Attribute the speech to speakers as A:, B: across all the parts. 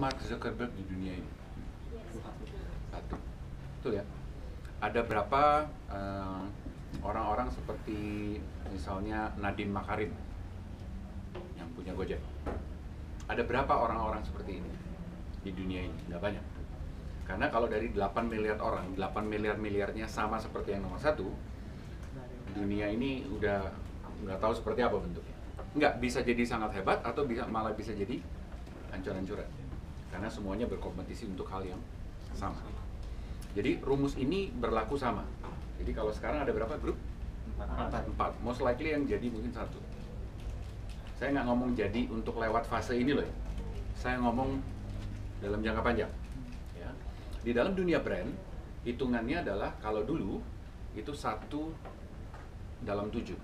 A: Mark Zuckerberg di dunia ini? Satu. Betul ya? Ada berapa eh, orang-orang seperti misalnya Nadine Makarim yang punya Gojek? Ada berapa orang-orang seperti ini di dunia ini? Nggak banyak. Karena kalau dari 8 miliar orang, 8 miliar-miliarnya sama seperti yang nomor satu, dunia ini udah nggak tahu seperti apa bentuknya. Nggak bisa jadi sangat hebat atau bisa malah bisa jadi hancur-hancuran. Karena semuanya berkompetisi untuk hal yang sama. Jadi rumus ini berlaku sama. Jadi kalau sekarang ada berapa grup?
B: Empat.
A: Empat. Most likely yang jadi mungkin satu. Saya nggak ngomong jadi untuk lewat fase ini loh. ya. Saya ngomong dalam jangka panjang. Ya. Di dalam dunia brand, hitungannya adalah kalau dulu itu satu dalam tujuh.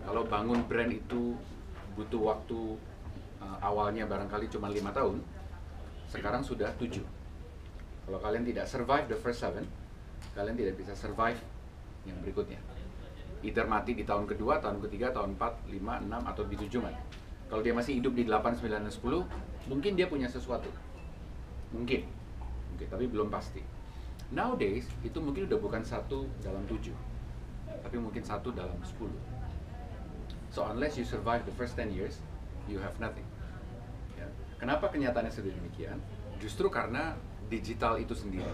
A: Kalau bangun brand itu butuh waktu uh, awalnya barangkali cuma lima tahun, sekarang sudah tujuh. Kalau kalian tidak survive the first seven, kalian tidak bisa survive yang berikutnya. Either mati di tahun kedua, tahun ketiga, tahun 4, 5, 6, atau di tujuh man. Kalau dia masih hidup di 8, 9, dan 10, mungkin dia punya sesuatu. Mungkin. Mungkin, tapi belum pasti. Nowadays, itu mungkin udah bukan satu dalam tujuh. Tapi mungkin satu dalam 10. So unless you survive the first 10 years, you have nothing. Kenapa kenyataannya sudah demikian? Justru karena digital itu sendiri,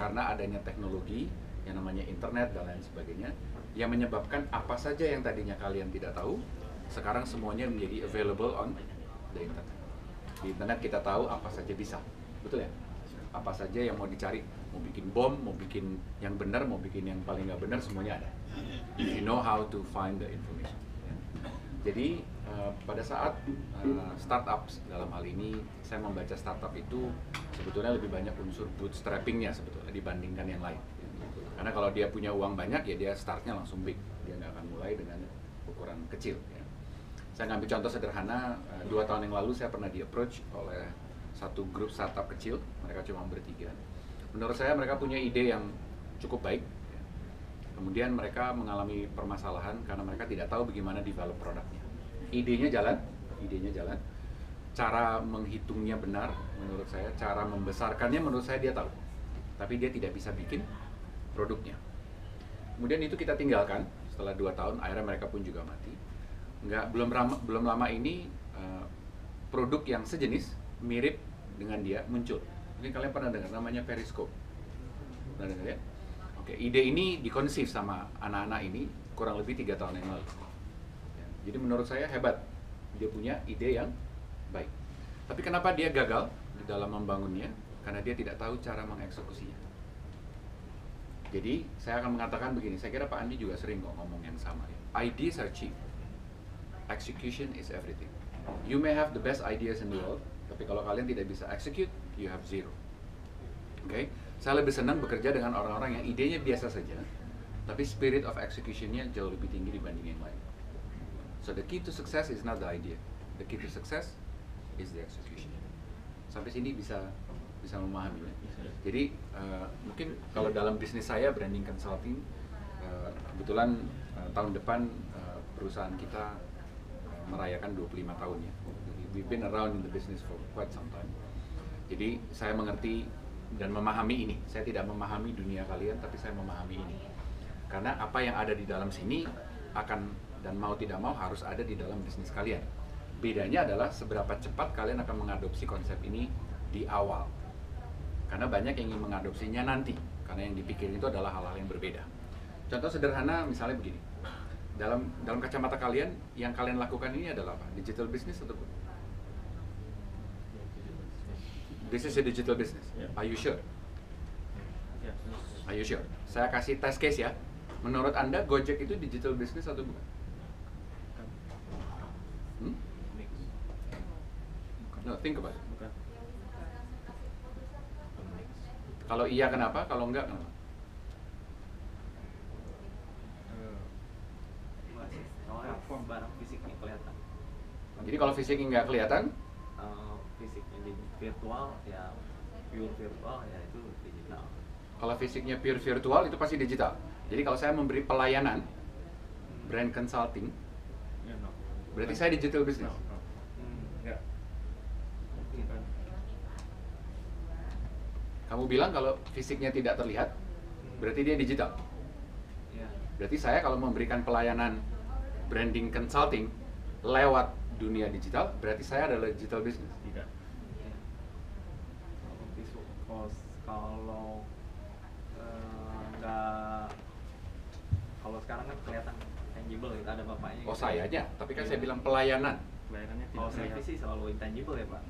A: karena adanya teknologi yang namanya internet dan lain sebagainya, yang menyebabkan apa saja yang tadinya kalian tidak tahu, sekarang semuanya menjadi available on the internet. Di internet kita tahu apa saja bisa, betul ya? Apa saja yang mau dicari, mau bikin bom, mau bikin yang benar, mau bikin yang paling nggak benar, semuanya ada. You know how to find the information. Jadi eh, pada saat eh, startups dalam hal ini saya membaca startup itu sebetulnya lebih banyak unsur bootstrappingnya sebetulnya dibandingkan yang lain. Karena kalau dia punya uang banyak ya dia startnya langsung big, dia nggak akan mulai dengan ukuran kecil. ya. Saya ngambil contoh sederhana, eh, dua tahun yang lalu saya pernah di approach oleh satu grup startup kecil, mereka cuma bertiga. Menurut saya mereka punya ide yang cukup baik, ya. Kemudian mereka mengalami permasalahan karena mereka tidak tahu bagaimana develop produknya. Idenya jalan, idenya jalan. Cara menghitungnya benar menurut saya, cara membesarkannya menurut saya dia tahu. Tapi dia tidak bisa bikin produknya. Kemudian itu kita tinggalkan setelah dua tahun, akhirnya mereka pun juga mati. Nggak belum lama, belum lama ini eh, produk yang sejenis mirip dengan dia muncul. Mungkin kalian pernah dengar namanya Periscope. Pernah dengar ya? Oke, ide ini dikonsif sama anak-anak ini kurang lebih tiga tahun yang lalu. Jadi menurut saya hebat, dia punya ide yang baik. Tapi kenapa dia gagal di dalam membangunnya? Karena dia tidak tahu cara mengeksekusinya. Jadi saya akan mengatakan begini, saya kira Pak Andi juga sering kok ngomong yang sama ya. Ideas are cheap, execution is everything. You may have the best ideas in the world, tapi kalau kalian tidak bisa execute, you have zero. Oke, saya lebih senang bekerja dengan orang-orang yang idenya biasa saja, tapi spirit of executionnya jauh lebih tinggi dibanding yang lain. So the key to success is not the idea, the key to success is the execution. Sampai sini bisa bisa memahami ya. Jadi eh, mungkin kalau dalam bisnis saya branding consulting, eh, kebetulan eh, tahun depan eh, perusahaan kita eh, merayakan 25 tahun ya. We've been around in the business for quite some time. Jadi saya mengerti dan memahami ini. Saya tidak memahami dunia kalian, tapi saya memahami ini. Karena apa yang ada di dalam sini akan dan mau tidak mau harus ada di dalam bisnis kalian. Bedanya adalah seberapa cepat kalian akan mengadopsi konsep ini di awal. Karena banyak yang ingin mengadopsinya nanti, karena yang dipikirin itu adalah hal-hal yang berbeda. Contoh sederhana misalnya begini. Dalam dalam kacamata kalian, yang kalian lakukan ini adalah apa? Digital business atau bukan? This is a digital business. Are you sure? Are you sure? Saya kasih test case ya. Menurut Anda Gojek itu digital business atau bukan? Hmm?
B: mix.
A: No, think about it.
B: Mix.
A: Kalau iya kenapa? Kalau enggak kenapa?
B: Platform barang fisiknya kelihatan.
A: Jadi kalau fisiknya nggak kelihatan,
B: Eh, fisiknya di virtual ya pure virtual ya itu digital.
A: kalau fisiknya pure virtual itu pasti digital. Jadi kalau saya memberi pelayanan brand consulting,
B: Ya, no.
A: berarti saya digital business.
B: No, no. Hmm, enggak. Bukan.
A: Kamu bilang kalau fisiknya tidak terlihat, berarti dia digital.
B: ya
A: Berarti saya kalau memberikan pelayanan branding consulting lewat dunia digital, berarti saya adalah digital business.
C: Tidak.
B: ya. kalau eh, nggak kalau sekarang kan kelihatan tangible gitu ada bapaknya
A: Oh
B: gitu.
A: sayanya, tapi kan saya
B: Iya.
A: bilang pelayanan.
C: Pelayanannya
B: kalau service sih selalu intangible ya pak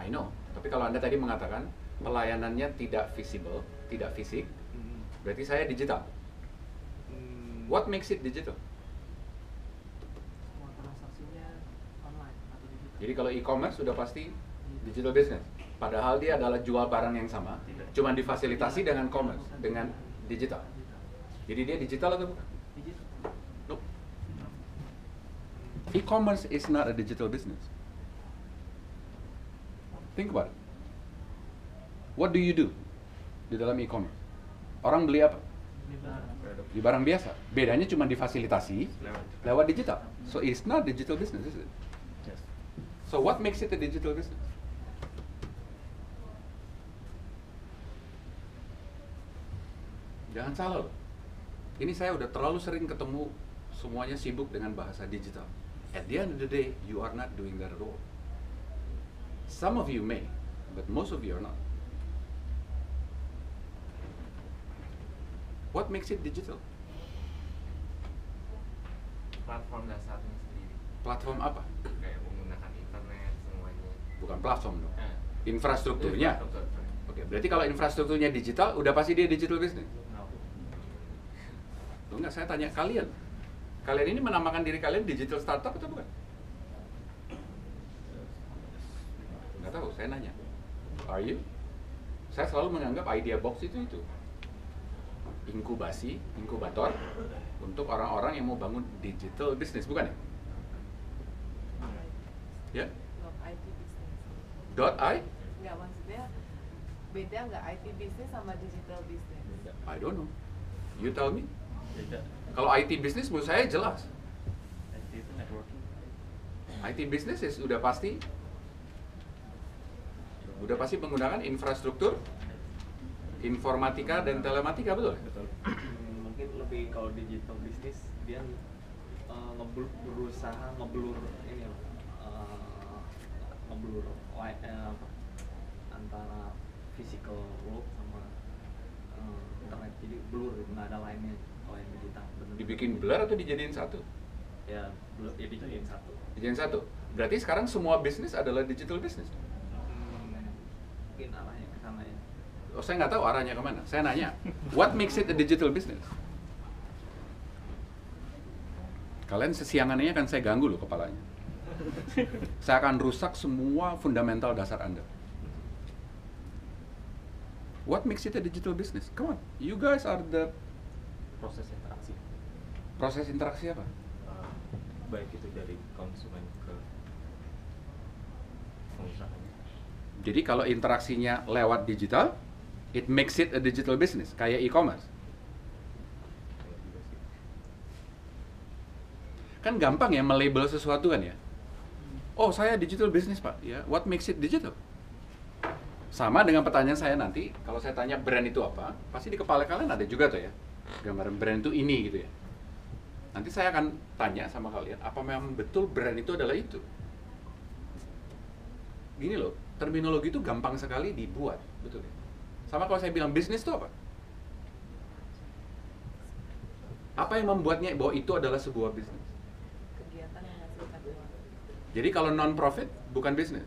A: I know. Tapi kalau anda tadi mengatakan pelayanannya tidak visible, tidak fisik,
B: Hmm.
A: berarti saya digital.
B: Hmm.
A: What makes it digital?
D: semua transaksinya online atau digital.
A: Jadi kalau e-commerce sudah pasti digital business. Padahal dia adalah jual barang yang sama,
C: Tidak.
A: cuma difasilitasi dengan commerce, dengan digital. Jadi dia digital atau bukan?
D: Digital.
A: E-commerce is not a digital business. Think about it. What do you do di dalam e-commerce? Orang beli apa? Di barang biasa. Bedanya cuma difasilitasi
C: Lewat.
A: lewat digital. So it's not digital business, is it?
C: Yes.
A: So what makes it a digital business? Jangan salah loh. Ini saya udah terlalu sering ketemu semuanya sibuk dengan bahasa digital. At the end of the day, you are not doing that at all. Some of you may, but most of you are not. What makes it digital?
E: platform dasarnya sendiri
A: Platform apa?
E: kayak menggunakan internet semuanya
A: Bukan platform dong.
E: eh,
A: Infrastrukturnya.
E: infrastruktur.
A: Oke, berarti kalau infrastrukturnya digital, udah pasti dia digital business.
B: No.
A: Loh enggak, saya tanya kalian. Kalian ini menamakan diri kalian digital startup atau bukan? Nggak tahu, saya nanya. Are you? Saya selalu menganggap idea box itu itu. Inkubasi, inkubator untuk orang-orang yang mau bangun digital business, bukan ya? Ya?
F: Business.
A: Dot I?
F: Nggak maksudnya beda nggak IT business sama digital business?
A: I don't know. You tell me.
C: Beda.
A: Kalau IT business menurut saya jelas.
C: IT itu networking.
A: IT business ya sudah pasti udah pasti menggunakan infrastruktur informatika dan telematika betul?
C: Betul.
B: Hmm, mungkin lebih kalau digital bisnis dia uh, ngebel- berusaha ngeblur ini uh, ngeblur eh, apa, antara physical world sama uh, internet jadi blur nggak ada lainnya kalau yang digital bener-bener
A: Dibikin blur atau dijadiin satu?
B: ya blur ya dijadiin satu
A: Dijadiin satu. Berarti sekarang semua bisnis adalah digital business.
B: Hmm, mungkin ya
A: Oh, saya nggak tahu arahnya ke mana. Saya nanya, what makes it a digital business? Kalian sesiangannya kan saya ganggu loh kepalanya. Saya akan rusak semua fundamental dasar Anda. What makes it a digital business? Come on, you guys are the
C: Proses interaksi.
A: proses interaksi apa?
C: Uh, baik itu dari konsumen ke pengusahanya.
A: Jadi kalau interaksinya lewat digital, it makes it a digital business, kayak e-commerce. Kan gampang ya melabel sesuatu kan ya. Oh, saya digital business, Pak. Ya, what makes it digital? Sama dengan pertanyaan saya nanti, kalau saya tanya brand itu apa, pasti di kepala kalian ada juga tuh ya. Gambaran brand itu ini gitu ya. Nanti saya akan tanya sama kalian, apa memang betul brand itu adalah itu? Gini loh, terminologi itu gampang sekali dibuat, betul ya. Sama kalau saya bilang bisnis itu apa? Apa yang membuatnya bahwa itu adalah sebuah bisnis?
F: Kegiatan yang menghasilkan uang.
A: Jadi kalau non-profit bukan bisnis.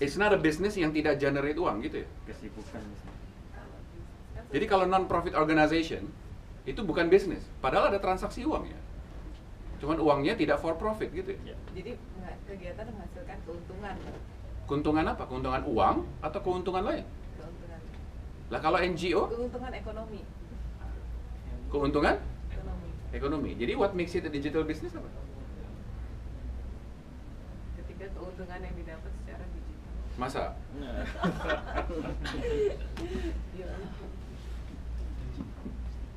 A: It's not a business yang tidak generate uang gitu ya.
C: Kesibukan.
F: Kalau kan
A: Jadi kalau non-profit organization itu bukan bisnis, padahal ada transaksi uang ya. Cuman uangnya tidak for profit gitu ya.
C: Ya.
F: jadi enggak, kegiatan menghasilkan keuntungan.
A: Keuntungan apa? Keuntungan uang atau keuntungan lain?
F: Keuntungan.
A: Lah kalau NGO,
F: Keuntungan ekonomi.
A: keuntungan
F: Ekonomi.
A: ekonomi. Jadi what makes it a digital business apa?
F: Ketika keuntungan yang didapat secara digital.
A: Masa?
F: Iya.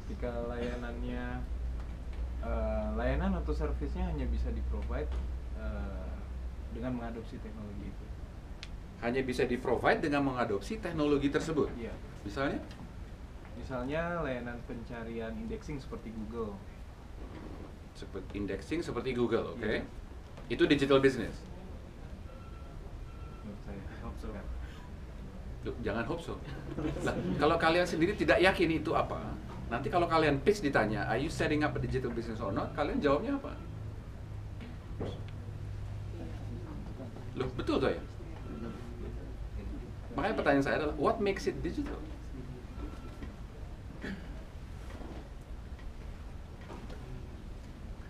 G: Jika layanannya eh, layanan atau servisnya hanya bisa di provide eh, dengan mengadopsi teknologi itu.
A: Hanya bisa di-provide dengan mengadopsi teknologi tersebut.
G: Iya.
A: Misalnya,
G: Misalnya layanan pencarian indexing seperti Google.
A: seperti indexing seperti Google, oke?
G: Iya.
A: Itu digital business.
G: Saya.
C: Hope so.
A: Loh, jangan hope so. Lah, kalau kalian sendiri tidak yakin itu apa, nanti kalau kalian pitch ditanya, are you setting up a digital business or not? Kalian jawabnya apa? Loh, betul tuh ya? Makanya pertanyaan saya adalah, what makes it digital?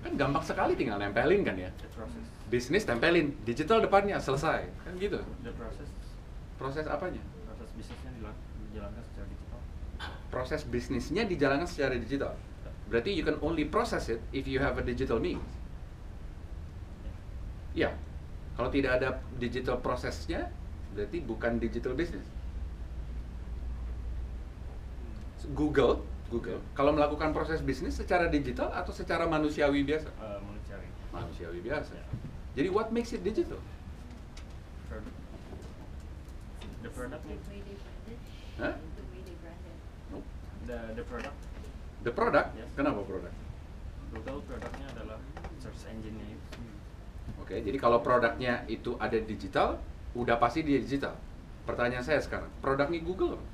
A: Kan gampang sekali tinggal nempelin kan ya. Bisnis tempelin, digital depannya selesai. Kan gitu.
C: The process.
A: Proses apanya?
C: Proses bisnisnya dijalankan secara digital.
A: proses bisnisnya dijalankan secara digital. Berarti you can only process it if you have a digital means. Ya, kalau tidak ada digital prosesnya, berarti bukan digital business. Google, Google, kalau melakukan proses bisnis secara digital atau secara manusiawi biasa?
C: Uh, manusiawi.
A: Manusiawi biasa. Jadi what makes it digital?
C: Product. The product.
A: Nope.
C: The the product.
A: The product,
C: Yes.
A: kenapa produk?
C: Google produknya adalah search engine-nya itu.
A: Oke, jadi kalau produknya itu ada digital, udah pasti dia digital. Pertanyaan saya sekarang, produknya Google apa?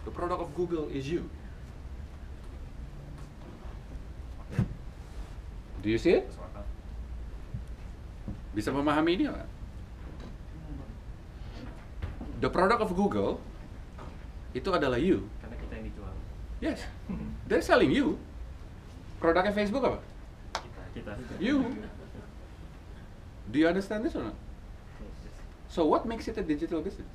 A: The product of Google is you. Do you see it? Bisa memahami ini nggak? The product of Google itu adalah you.
C: Karena kita yang dijual.
A: Yes, they're selling you. Produknya Facebook apa?
C: Kita.
A: You. Do you understand this or not? So what makes it a digital business?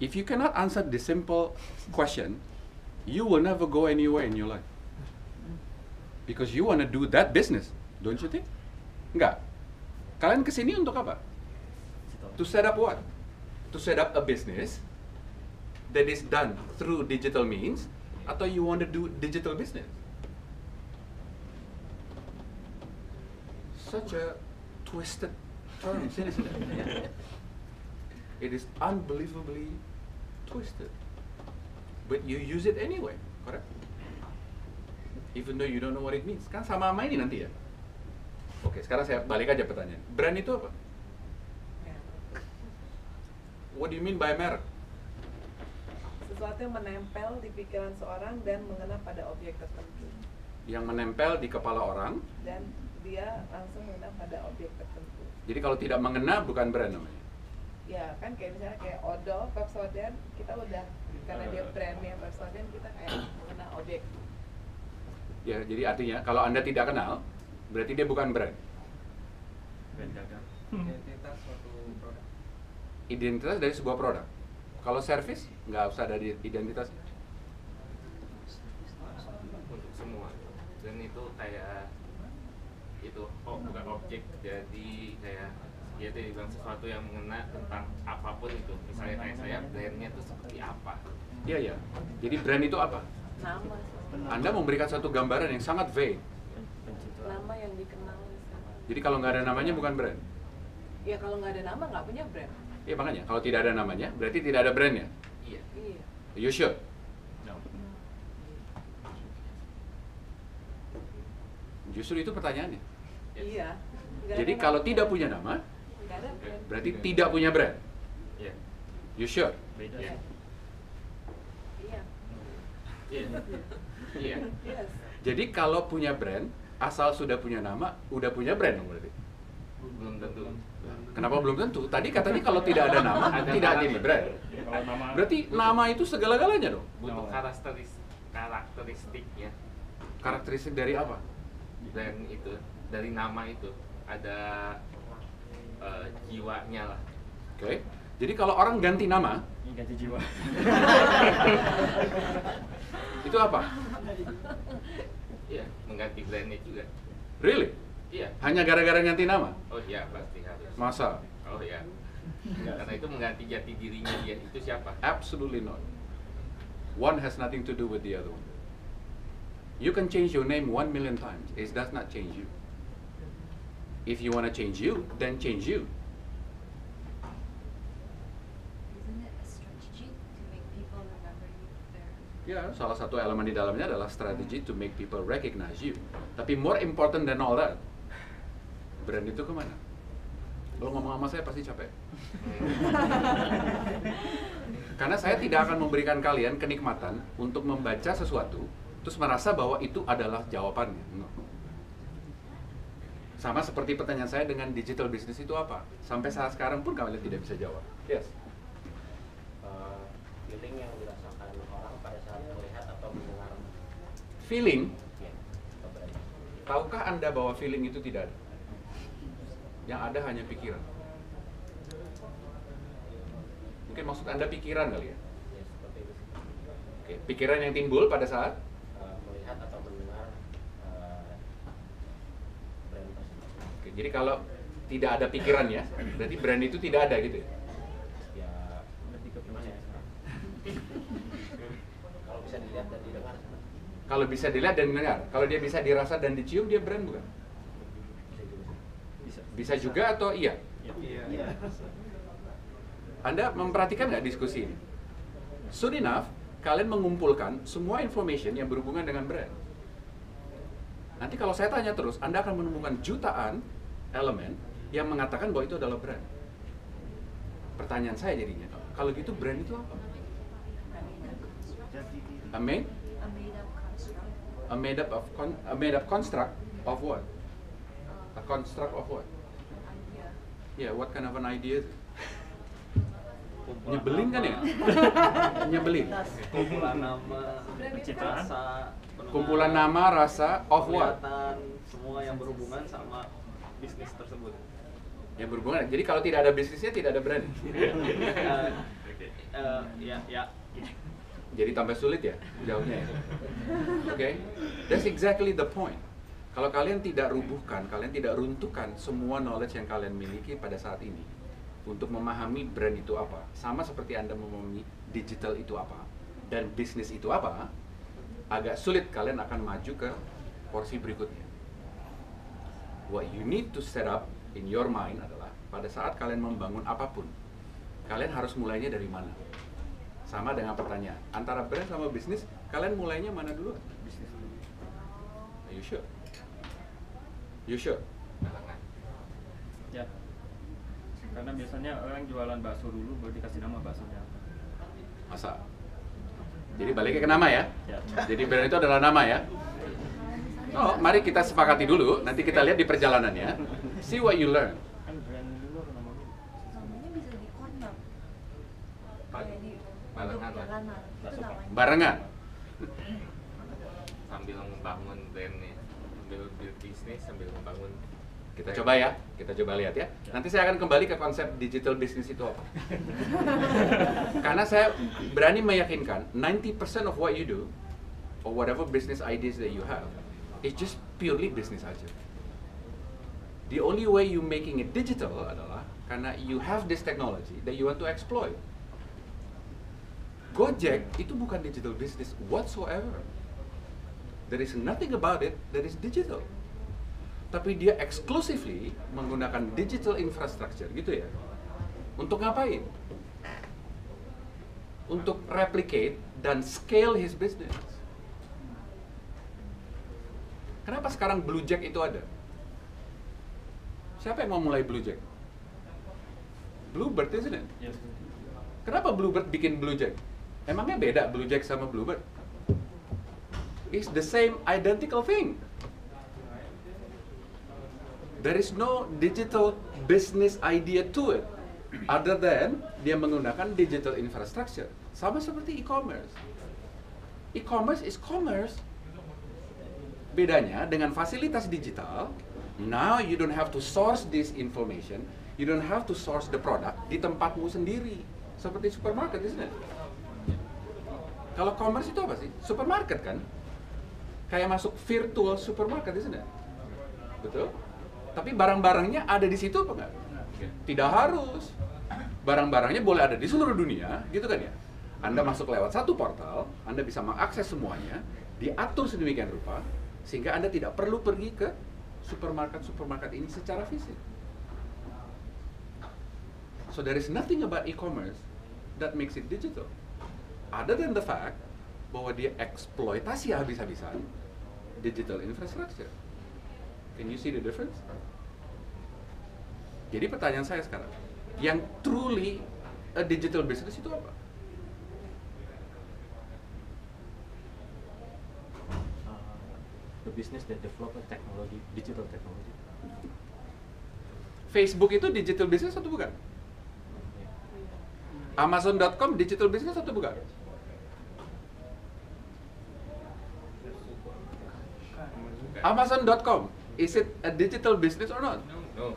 A: If you cannot answer this simple question, you will never go anywhere in your life. Because you want to do that business, don't you think? Enggak. Kalian ke sini untuk apa? To set up what? To set up a business that is done through digital means, atau you want to do digital business? Such a twisted term, isn't it? It is unbelievably twisted. But you use it anyway, correct? Even though you don't know what it means. Kan sama sama ini nanti ya? Oke, sekarang saya balik aja pertanyaan. Brand itu apa? What do you mean by merek?
F: sesuatu yang menempel di pikiran seorang dan mengena pada objek tertentu
A: Yang menempel di kepala orang.
F: dan dia langsung mengena pada objek tertentu
A: Jadi kalau tidak mengena bukan brand namanya.
F: ya kan kayak misalnya kayak Odo, Pepsodent kita udah karena dia brandnya Pepsodent kita kayak mengena objek
A: Ya, jadi artinya kalau Anda tidak kenal, berarti dia bukan brand.
C: Brand dagang.
B: identitas suatu produk
A: Identitas dari sebuah produk. Kalau service, nggak usah dari identitas.
E: untuk semua dan itu kayak oh bukan objek jadi kayak ya tadi bilang sesuatu yang mengena tentang apa pun itu misalnya kayak saya brandnya tuh seperti apa
A: Iya, ya. Jadi brand itu apa?
F: nama
A: Anda memberikan satu gambaran yang sangat vague.
F: Nama yang dikenal.
A: Jadi kalau nggak ada namanya bukan brand.
F: ya kalau nggak ada nama nggak punya brand
A: Iya makanya, kalau tidak ada namanya, berarti tidak ada brandnya.
E: iya
F: iya
A: You.
C: No.
A: Justru itu pertanyaannya.
F: Iya Nggak
A: Jadi kalau
F: nama.
A: tidak punya nama,
F: brand
A: berarti tidak punya brand.
E: iya
A: You.
C: Beda.
E: Iya.
F: iya
E: iya iya
F: yes
A: Jadi kalau punya brand, asal sudah punya nama, udah punya brand dong berarti.
E: belum tentu
A: Kenapa belum tentu? Tadi katanya kalau tidak ada nama,
E: Ada
A: tidak
E: nama.
A: jadi brand.
C: Kalau nama
A: Berarti nama itu segala-galanya dong.
E: butuh
C: No.
E: karakteris karakteristiknya
A: Karakteristik dari apa?
E: dan itu dari nama itu ada eh, jiwanya lah
A: Oke. Jadi kalau orang ganti nama,
C: ganti jiwa.
A: itu apa?
E: iya mengganti brandnya juga
A: Really?
E: iya
A: Hanya gara-gara ganti nama?
E: oh iya pasti harus
A: Masa?
E: oh iya karena itu mengganti jati dirinya dia itu siapa
A: Absolutely not. One has nothing to do with the other one. You can change your name one million times. It does not change you. If you wanna change you, then change you.
H: To?
A: Ya, salah satu elemen di dalamnya adalah strategi to make people recognize you. Tapi more important than all that, brand itu ke mana? Kalau ngomong sama saya pasti capek. Karena saya tidak akan memberikan kalian kenikmatan untuk membaca sesuatu, terus merasa bahwa itu adalah jawabannya. No. Sama seperti pertanyaan saya dengan digital business itu apa? Sampai saat sekarang pun kalian tidak bisa jawab. Yes.
I: Eh, feeling yang dirasakan orang pada saat melihat atau mendengar
A: Feeling,
I: ya, berada.
A: tahukah Anda bahwa feeling itu tidak ada? Yang ada hanya pikiran. Mungkin maksud Anda pikiran kali ya?
I: Ya, itu.
A: Oke, pikiran yang timbul pada saat
I: Eh, melihat atau mendengar eh, brand tersebut.
A: Oke, jadi kalau tidak ada pikirannya, berarti brand itu tidak ada gitu ya?
I: Ya,
C: Lebih ke
I: gimana ya? Kalau bisa dilihat dan didengar,
A: Kalau bisa dilihat dan dengar, kalau dia bisa dirasa dan dicium, dia brand bukan?
I: bisa juga.
C: bisa.
A: Bisa juga atau iya?
B: Iya.
I: Iya.
A: Anda memperhatikan nggak diskusi ini? Soon enough, kalian mengumpulkan semua information yang berhubungan dengan brand. Nanti kalau saya tanya terus, Anda akan menemukan jutaan elemen yang mengatakan bahwa itu adalah brand. Pertanyaan saya jadinya, kalau gitu brand itu apa? A made,
H: A made up construct.
A: a made up of con- a made up construct of what? A construct of what? Yeah, what kind of an idea? is it?
B: Kumpulan
A: Nyebelin kan ya? Nyebelin.
B: Kumpulan nama, rasa, pendengaran,
A: Kumpulan nama, rasa, of what?
B: semua yang berhubungan sama bisnis tersebut.
A: Yang berhubungan. Jadi kalau tidak ada bisnisnya tidak ada brand.
B: Eh, eh, ya, ya.
A: Jadi tambah sulit ya jawabnya ya. Oke, that's exactly the point. Kalau kalian tidak rubuhkan, kalian tidak runtuhkan semua knowledge yang kalian miliki pada saat ini untuk memahami brand itu apa, sama seperti anda memahami digital itu apa dan bisnis itu apa, agak sulit kalian akan maju ke porsi berikutnya. What you need to set up in your mind adalah pada saat kalian membangun apa pun, kalian harus mulainya dari mana? Sama dengan pertanyaan, antara brand sama bisnis, kalian mulainya mana dulu? Bisnis dulu. Are you sure? You sure?
C: Ya. Karena biasanya orang jualan bakso dulu baru dikasih nama baksonya.
A: Masa? Jadi baliknya ke nama ya?
C: Ya.
A: Jadi brand itu adalah nama ya? Oh, mari kita sepakati dulu, nanti kita lihat di perjalanannya. See what you learn.
C: Kan brand dulu namanya.
H: Namanya bisa di corner. Kayak di
E: Barengan sambil membangun brandnya sambil build bisnis sambil membangun
A: Kita coba ya, kita coba lihat ya. Nanti saya akan kembali ke konsep digital business itu apa. Karena saya berani meyakinkan 90% of what you do or whatever business ideas that you have is just purely business aja. The only way you making it digital adalah karena you have this technology that you want to exploit. Gojek itu bukan digital business whatsoever. There is nothing about it that is digital. Tapi dia exclusively menggunakan digital infrastructure gitu ya. Untuk ngapain? Untuk replicate dan scale his business. Kenapa sekarang Blue Jack itu ada? Siapa yang mau mulai Blue Jack? Bluebird, isn't it?
C: Yes.
A: Kenapa Bluebird bikin Blue Jack? Emangnya beda Blue Jack sama Bluebird? It's the same identical thing. There is no digital business idea to it other than dia menggunakan digital infrastructure. Sama seperti e-commerce. E-commerce is commerce. Bedanya dengan fasilitas digital, now you don't have to source this information, you don't have to source the product di tempatmu sendiri. Seperti supermarket, isn't it? Kalau commerce itu apa sih? Supermarket kan? Kayak masuk virtual supermarket, isn't it? Betul? Tapi barang-barangnya ada di situ apa enggak? Tidak harus. Barang-barangnya boleh ada di seluruh dunia, gitu kan ya? Anda masuk lewat satu portal, Anda bisa mengakses semuanya, diatur sedemikian rupa, sehingga Anda tidak perlu pergi ke supermarket-supermarket ini secara fisik. So there is nothing about e-commerce that makes it digital. Other than the fact bahwa dia eksploitasi habis-habisan digital infrastructure. Can you see the difference? Jadi pertanyaan saya sekarang, yang truly a digital business itu apa?
I: Uh, the business that develop a technology, digital technology.
A: Facebook itu digital business atau bukan? Amazon.com digital business atau bukan? Amazon.com is it a digital business or not?
E: No.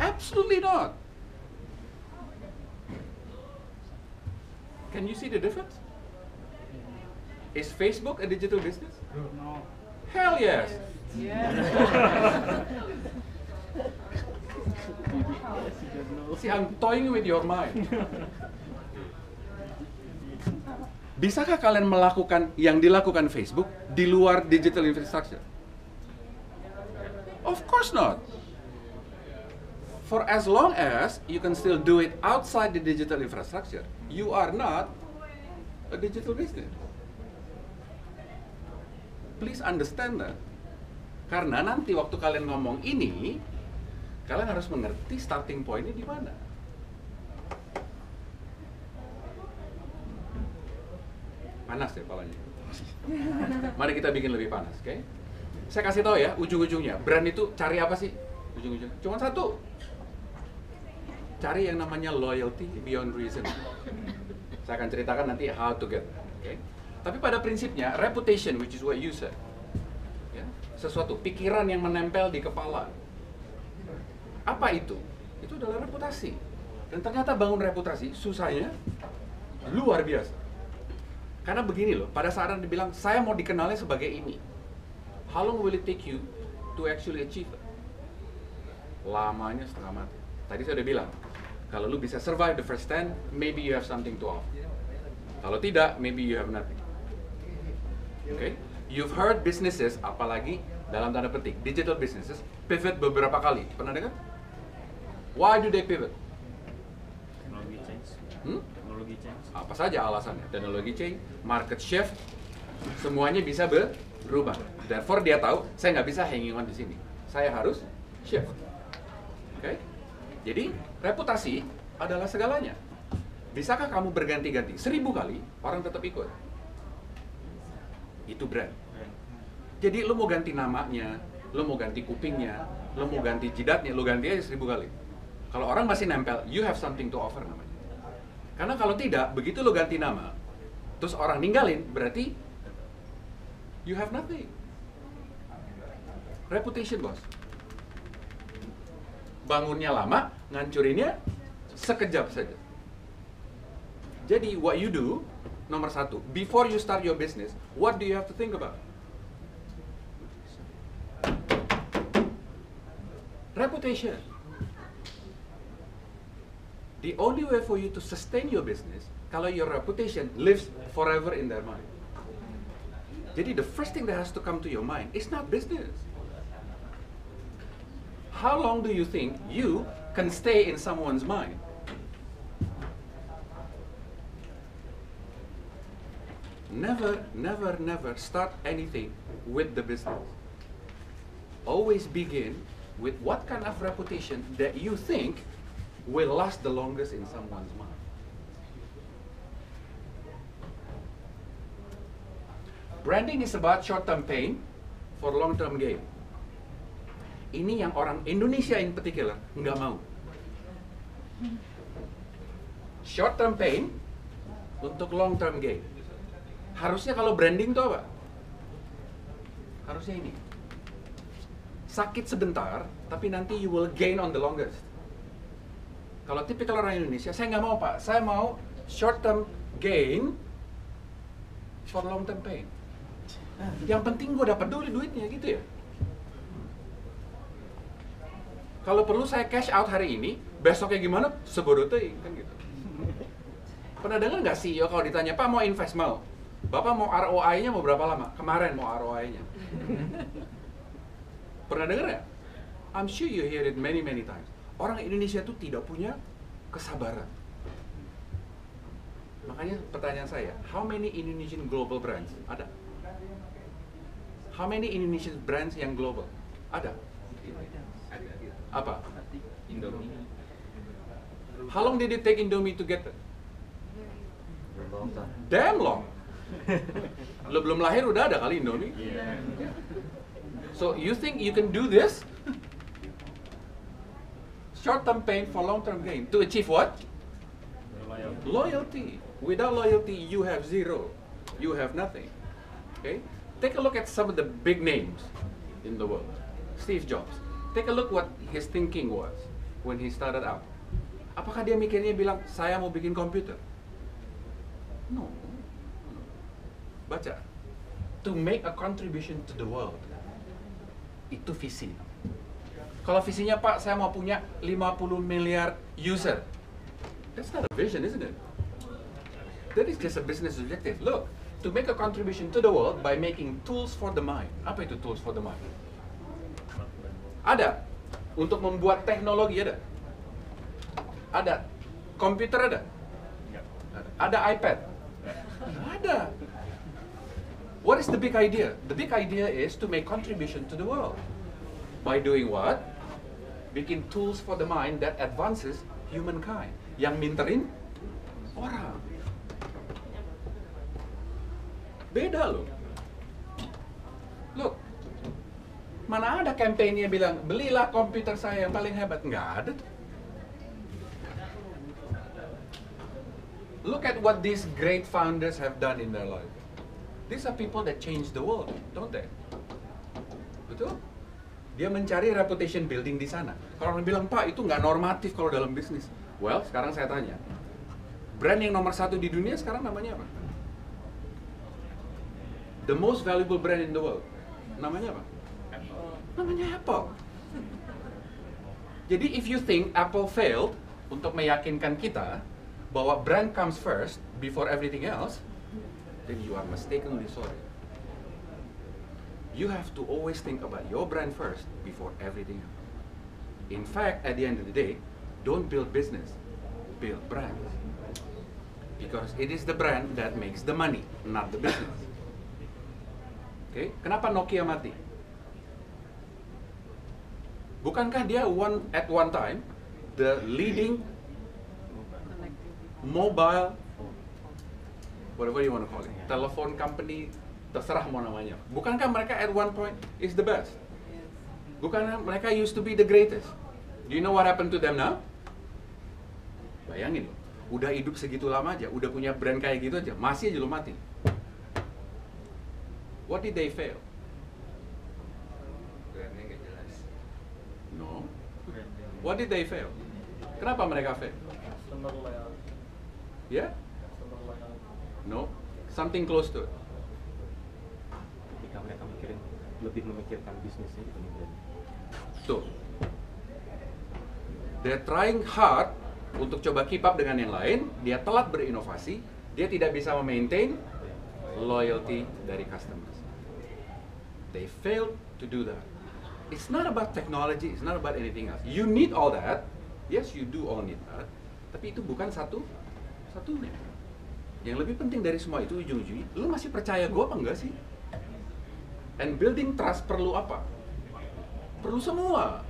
A: Absolutely not. Can you see the difference? Is Facebook a digital business?
D: No.
A: Hell yes. See, I'm toying with your mind. Bisakah kalian melakukan yang dilakukan Facebook di luar digital infrastructure? Of course not. For as long as you can still do it outside the digital infrastructure, you are not a digital business. Please understand that. Karena nanti waktu kalian ngomong ini, kalian harus mengerti starting point-nya di mana. Panas ya palanya. Mari kita bikin lebih panas, oke? Saya kasih tahu ya, ujung-ujungnya brand itu cari apa sih? Ujung-ujung. Cuma satu. Cari yang namanya loyalty beyond reason. Saya akan ceritakan nanti how to get, oke? Tapi pada prinsipnya reputation which is what you said. Ya, sesuatu pikiran yang menempel di kepala. Apa itu? Itu adalah reputasi. Dan ternyata bangun reputasi susahnya luar biasa. Karena begini loh, pada saat Anda bilang, saya mau dikenalnya sebagai ini. How long will it take you to actually achieve it? Lamanya setengah mati. Tadi saya udah bilang, kalau lu bisa survive the first 10, maybe you have something to offer. Kalau tidak, maybe you have nothing. Oke? Okay? You've heard businesses, apalagi dalam tanda petik, digital businesses, pivot beberapa kali. Pernah dengar? Why do they pivot?
C: Teknologi change.
A: Hmm?
C: Teknologi change.
A: apa saja alasannya teknologi change market shift semuanya bisa ber- berubah therefore dia tahu saya nggak bisa hanging on di sini saya harus shift oke jadi reputasi adalah segalanya bisakah kamu berganti-ganti seribu kali orang tetap ikut itu brand jadi lo mau ganti namanya lo mau ganti kupingnya lo mau ganti jidatnya lo ganti aja seribu kali kalau orang masih nempel you have something to offer namanya karena kalau tidak, begitu lo ganti nama, terus orang ninggalin, berarti you have nothing. Reputation, bos. Bangunnya lama, ngancurinnya sekejap saja. Jadi, what you do, nomor satu, before you start your business, what do you have to think about? Reputation. The only way for you to sustain your business, kalau your reputation lives forever in their mind. Jadi the first thing that has to come to your mind is not business. How long do you think you can stay in someone's mind? Never, never, never start anything with the business. Always begin with what kind of reputation that you think will last the longest in someone's mind. Branding is about short-term pain for long-term gain. Ini yang orang Indonesia in particular nggak mau. Short-term pain untuk long-term gain. Harusnya kalau branding itu apa? Harusnya ini. Sakit sebentar, tapi nanti you will gain on the longest. Kalau tipikal orang Indonesia, saya nggak mau pak, saya mau short term gain for long term pain. Yang penting gue dapat dulu duitnya gitu ya. Kalau perlu saya cash out hari ini, besoknya gimana? Sebodoh kan gitu. Pernah dengar nggak CEO kalau ditanya, Pak mau invest mau? Bapak mau ROI-nya mau berapa lama? Kemarin mau ROI-nya. Pernah dengar nggak? I'm sure you hear it many many times. Orang Indonesia itu tidak punya kesabaran. Makanya pertanyaan saya, how many Indonesian global brands? Ada? How many Indonesian brands yang global? Ada?
E: ada
A: Apa?
E: Indomie
A: How long did it take Indomie to get there? Damn long. Lo belum lahir udah ada kali Indomie. So you think you can do this? Short term pain for long term gain. To achieve what? Loyalty. Without loyalty, you have zero. You have nothing. Okay? Take a look at some of the big names in the world. Steve Jobs. Take a look what his thinking was when he started out. Apakah dia mikirnya bilang, saya mau bikin komputer? No. Baca. To make a contribution to the world. Itu visi. Kalau visinya Pak, saya mau punya 50 miliar user. That's not a vision, isn't it? That is just a business objective. Look, to make a contribution to the world by making tools for the mind. Apa itu tools for the mind? Ada. Untuk membuat teknologi ada. Ada. Komputer ada. Ada iPad. Ada. What is the big idea? The big idea is to make contribution to the world. By doing what? Bikin tools for the mind that advances humankind. Yang minterin orang. Beda loh. Look, mana ada kampanye bilang belilah komputer saya yang paling hebat? Nggak ada. Look at what these great founders have done in their life. These are people that change the world, don't they? Betul? Dia mencari reputation building di sana. Kalau orang bilang, Pak, itu nggak normatif kalau dalam bisnis. Well, sekarang saya tanya. Brand yang nomor satu di dunia sekarang namanya apa? The most valuable brand in the world. Namanya apa? Namanya Apple. Jadi if you think Apple failed untuk meyakinkan kita bahwa brand comes first before everything else, then you are mistakenly sorry. You have to always think about your brand first before everything else. In fact, at the end of the day, don't build business, build brand. Because it is the brand that makes the money, not the business. Oke, kenapa Nokia mati? Bukankah dia one at one time the leading mobile whatever you want to call it, telepon company terserah mau namanya. Bukankah mereka at one point is the best? Bukankah mereka used to be the greatest? Do you know what happened to them now? Bayangin loh, udah hidup segitu lama aja, udah punya brand kayak gitu aja, masih aja lo mati. What did they fail?
E: brandnya nggak jelas
A: No. What did they fail? Kenapa mereka fail? Ya?
B: loyal
A: No. Something close to it.
I: ketika mereka mikirin lebih memikirkan bisnisnya dibanding brand
A: Tuh. They're trying hard untuk coba keep up dengan yang lain, dia telat berinovasi, dia tidak bisa memaintain loyalty dari customers. They failed to do that. It's not about technology, it's not about anything else. You need all that. Yes, you do all need that. Tapi itu bukan satu satunya. Yang lebih penting dari semua itu ujung-ujungnya, lu masih percaya gue apa enggak sih? And building trust perlu apa? Perlu semua.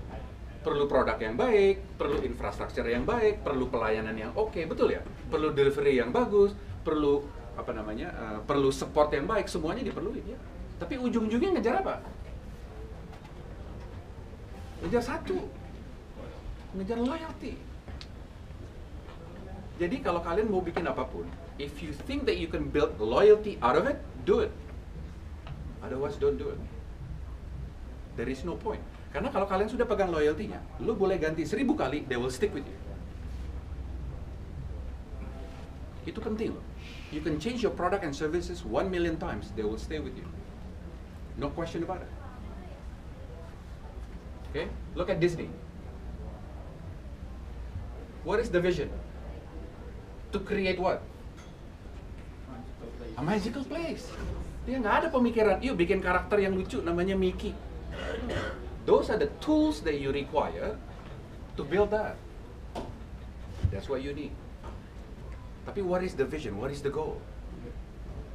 A: Perlu produk yang baik, perlu infrastruktur yang baik, perlu pelayanan yang oke, betul ya? Perlu delivery yang bagus, perlu apa namanya? eh, perlu support yang baik, semuanya diperluin ya. Tapi ujung-ujungnya ngejar apa? Ngejar satu. Ngejar loyalty. Jadi kalau kalian mau bikin apa pun, if you think that you can build loyalty out of it, do it. Otherwise don't do it. There is no point. Karena kalau kalian sudah pegang loyalty-nya, lu boleh ganti seribu kali, they will stick with you. Itu penting loh. You can change your product and services one million times, they will stay with you. No question about it. Okay? Look at Disney. What is the vision? To create what? A magical place. Dia nggak ada pemikiran, yuk bikin karakter yang lucu namanya Mickey. Those are the tools that you require to build that. That's what you need. Tapi what is the vision? What is the goal?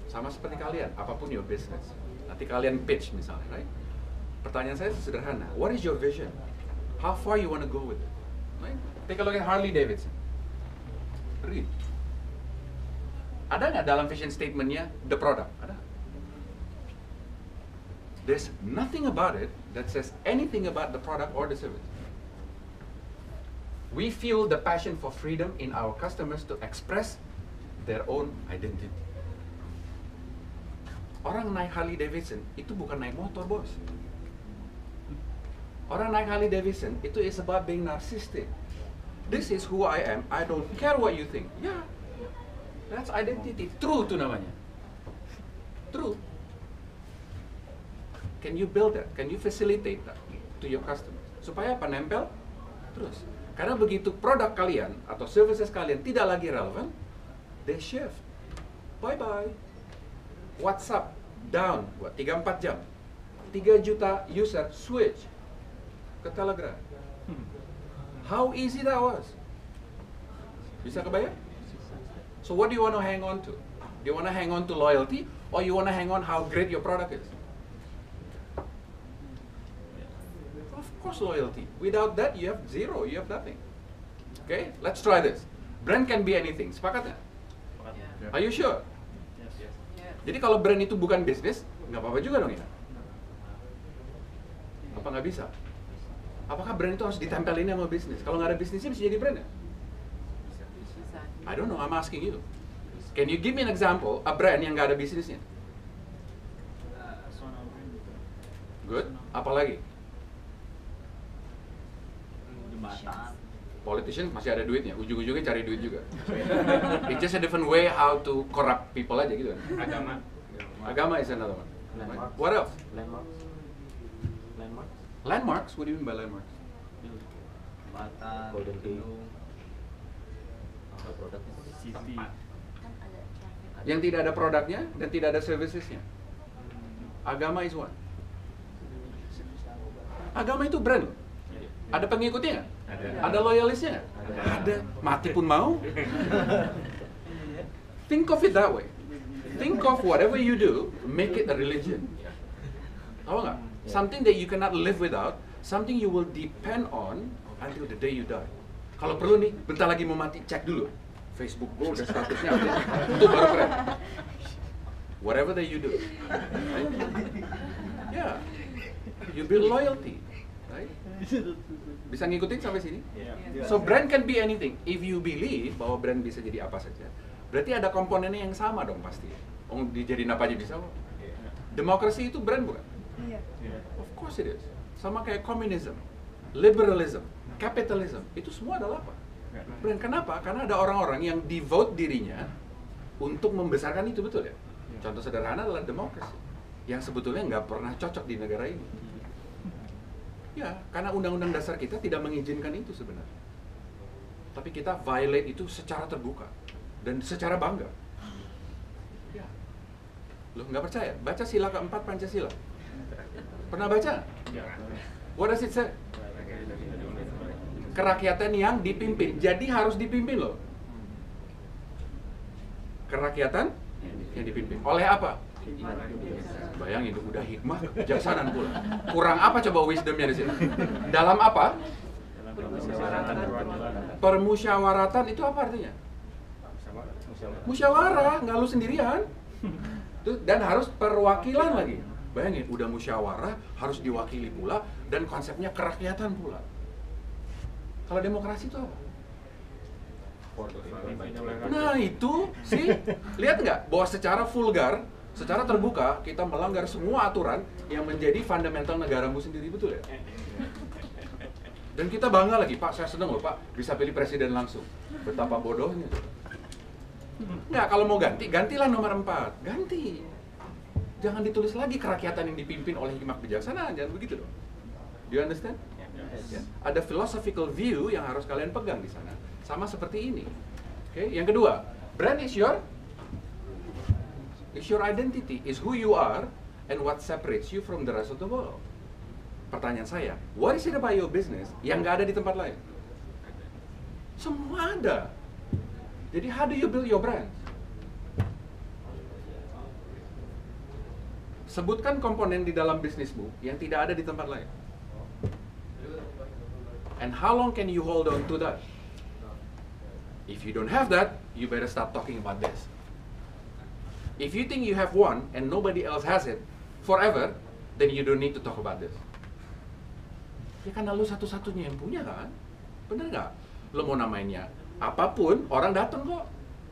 A: Sama seperti kalian, apa pun your business. Nanti kalian pitch misalnya, right? Pertanyaan saya sederhana. What is your vision? How far you want to go with it? Right? Take a look at Harley Davidson. Read. Ada nggak dalam vision statementnya the product? Ada. There's nothing about it that says anything about the product or the service. We feel the passion for freedom in our customers to express their own identity. Orang naik Harley Davidson itu bukan naik motor, bos. Orang naik Harley Davidson itu is about being narcissistic. This is who I am. I don't care what you think. Yeah, that's identity. True itu namanya. True. Can you build that? Can you facilitate that to your customer? Supaya apa? Nempel terus. Karena begitu produk kalian atau services kalian tidak lagi relevan, they shift. Bye bye. WhatsApp down buat 3-4 jam. 3 juta user switch ke Telegram. How easy that was? Bisa kebayang? So what do you want to hang on to? Do you want to hang on to loyalty or you want to hang on how great your product is? Of course loyalty. Without that you have zero, you have nothing. Okay, let's try this. Brand can be anything. Sepakat nggak? Are you sure?
C: Yes.
A: Jadi kalau brand itu bukan bisnis, nggak apa-apa juga dong ya? Apa nggak bisa? Apakah brand itu harus ditempelin sama bisnis? Kalau nggak ada bisnisnya bisa jadi brand ya? I don't know, I'm asking you. Can you give me an example, a brand yang nggak ada bisnisnya?
C: Personal brand gitu.
A: Good. Apalagi?
B: jembatan
A: Politician masih ada duitnya, ujung-ujungnya cari duit juga. It's just a different way how to corrupt people aja gitu.
E: agama
A: Agama is another one.
I: Landmarks.
A: What else?
I: Landmarks. Landmarks.
A: Landmarks? What do you mean by landmarks?
B: jembatan
I: Golden Gate. Atau produknya.
C: City.
E: tempat
H: Kan ada.
A: Yang tidak ada produknya dan tidak ada servicesnya. Agama is one. Agama itu brand. loh. Ada pengikutnya nggak?
E: Ada.
A: Ada loyalisnya nggak?
I: Ada.
A: Ada. Mati pun mau. Think of it that way. Think of whatever you do, make it a religion. Tahu nggak? Something that you cannot live without, something you will depend on until the day you die. Kalau perlu nih, bentar lagi mau mati, cek dulu. Facebook gue udah statusnya update. Itu baru keren. Whatever that you do. Right? Yeah. You build loyalty. Right? Bisa ngikutin sampai sini?
C: Iya.
A: So brand can be anything. If you believe bahwa brand bisa jadi apa saja, berarti ada komponennya yang sama dong pasti. Oh, dijadiin apa aja bisa kok. Demokrasi itu brand bukan?
F: Iya.
C: Iya.
A: Of course it is. Sama kayak communism, liberalism, capitalism, itu semua adalah apa? Brand. Kenapa? Karena ada orang-orang yang devote dirinya untuk membesarkan itu betul ya. Contoh sederhana adalah demokrasi yang sebetulnya nggak pernah cocok di negara ini. Ya, karena undang-undang dasar kita tidak mengizinkan itu sebenarnya. Tapi kita violate itu secara terbuka dan secara bangga. Ya. Loh, nggak percaya? Baca sila keempat Pancasila. Pernah baca? What does it say? Kerakyatan yang dipimpin. Jadi harus dipimpin loh. Kerakyatan yang dipimpin. Oleh apa? Bayangin udah hikmah, kebijaksanaan pula. Kurang apa coba wisdomnya di sini? Dalam apa?
C: Permusyawaratan
A: itu apa artinya? Musyawarah, nggak lu sendirian. Dan harus perwakilan lagi. Bayangin, udah musyawarah, harus diwakili pula, dan konsepnya kerakyatan pula. Kalau demokrasi itu apa? Nah itu sih, lihat nggak bahwa secara vulgar, secara terbuka kita melanggar semua aturan yang menjadi fundamental negaramu sendiri betul ya? Dan kita bangga lagi, Pak, saya seneng loh Pak, bisa pilih presiden langsung. Betapa bodohnya. Nggak, kalau mau ganti, gantilah nomor 4. Ganti. Jangan ditulis lagi kerakyatan yang dipimpin oleh hikmat bijaksana, jangan begitu dong. Do you understand? Ya. Ada philosophical view yang harus kalian pegang di sana. Sama seperti ini. Oke, yang kedua, brand is your is your identity, is who you are and what separates you from the rest of the world. pertanyaan saya, what is it about your business yang nggak ada di tempat lain? Semua ada. Jadi how do you build your brand? Sebutkan komponen di dalam bisnismu yang tidak ada di tempat lain. And how long can you hold on to that? If you don't have that, you better start talking about this. If you think you have one and nobody else has it forever, then you don't need to talk about this. Ya karena lu satu-satunya yang punya kan? Bener nggak? Lo mau namainnya apa pun, orang datang kok.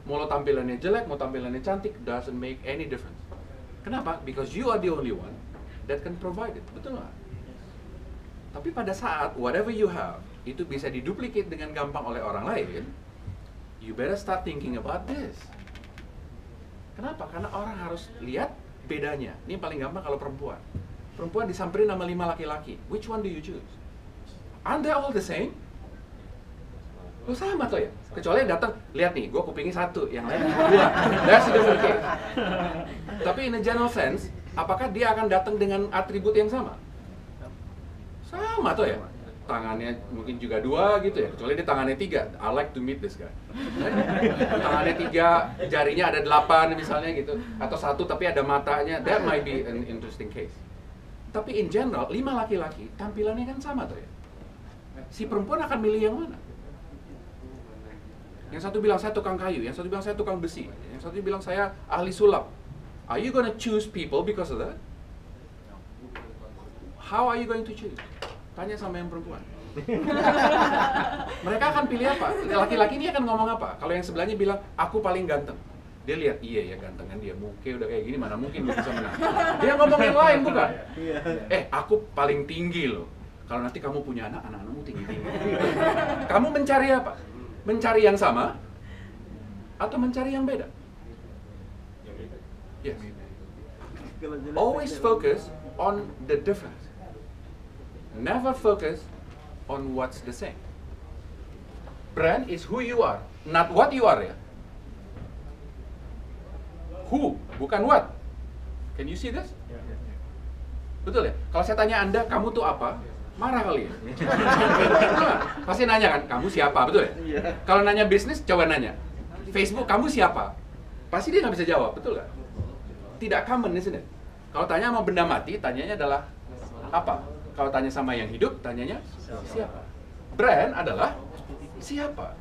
A: Mau lo tampilannya jelek, mau tampilannya cantik, doesn't make any difference. Kenapa? Because you are the only one that can provide it. Betul nggak? Tapi pada saat whatever you have itu bisa diduplicate dengan gampang oleh orang lain, you better start thinking about this. Kenapa? Karena orang harus lihat bedanya. Ini yang paling gampang kalau perempuan. Perempuan disamperin sama lima laki-laki. Which one do you choose? Aren't they all the same? Lo sama tuh ya? Kecuali yang datang, lihat nih, gue kupingnya satu, yang lain dua. That's different case. Tapi in a general sense, apakah dia akan datang dengan atribut yang sama? Sama tuh ya? Tangannya mungkin juga dua gitu ya, kecuali dia tangannya tiga. I like to meet this guy. tangannya tiga, jarinya ada delapan misalnya gitu. Atau satu tapi ada matanya, that might be an interesting case. Tapi in general, lima laki-laki, tampilannya kan sama tuh ya. Si perempuan akan milih yang mana? Yang satu bilang saya tukang kayu, yang satu bilang saya tukang besi, yang satu bilang saya ahli sulap. Are you gonna choose people because of that? How are you going to choose? Tanya sama yang perempuan. Mereka akan pilih apa? Laki-laki ini akan ngomong apa? Kalau yang sebelahnya bilang, aku paling ganteng. Dia lihat, iya ya gantengan dia, muka udah kayak gini, mana mungkin gue bisa menang. Dia ngomong yang lain, bukan? Eh, aku paling tinggi loh. Kalau nanti kamu punya anak, anak-anakmu tinggi-tinggi. Kamu mencari apa? Mencari yang sama? Atau mencari yang beda? Yes. Always focus on the difference. Never focus on what's the same. Brand is who you are, not what you are ya. Who, bukan what. Can you see this? Betul ya? Kalau saya tanya Anda, kamu tuh apa? Marah kali ya? Pasti nanya kan, kamu siapa? Betul ya? Kalau nanya bisnis, coba nanya. Facebook, kamu siapa? Pasti dia nggak bisa jawab, betul nggak? Tidak common, isn't it? Kalau tanya sama benda mati, tanyanya adalah apa? Kalau tanya sama yang hidup, tanyanya siapa? Brand adalah siapa?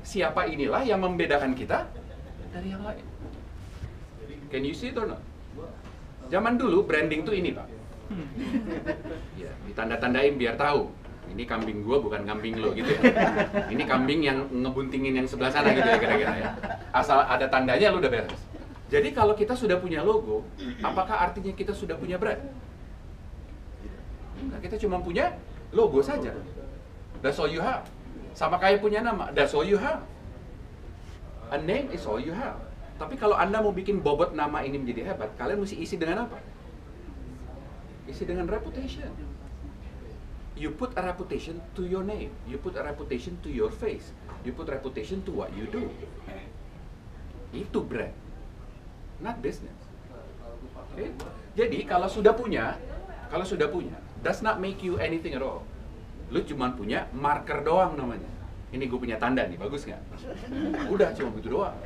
A: Siapa inilah yang membedakan kita dari yang lain. Can you see it or not? Zaman dulu branding tuh ini pak. Ya, ditanda-tandain biar tahu. Ini kambing gua bukan kambing lo gitu ya. Ini kambing yang ngebuntingin yang sebelah sana gitu ya kira-kira ya. Asal ada tandanya lu udah beres. Jadi kalau kita sudah punya logo, apakah artinya kita sudah punya brand? Enggak, kita cuma punya logo saja. That's all you have. Sama kayak punya nama, that's all you have. A name is all you have. Tapi kalau Anda mau bikin bobot nama ini menjadi hebat, kalian mesti isi dengan apa? Isi dengan reputation. You put a reputation to your name. You put a reputation to your face. You put reputation to what you do. Itu brand. Not business. Oke? Jadi kalau sudah punya, kalau sudah punya, does not make you anything at all. Lu cuma punya marker doang namanya. Ini gue punya tanda nih, bagus nggak? Udah, cuma begitu doang.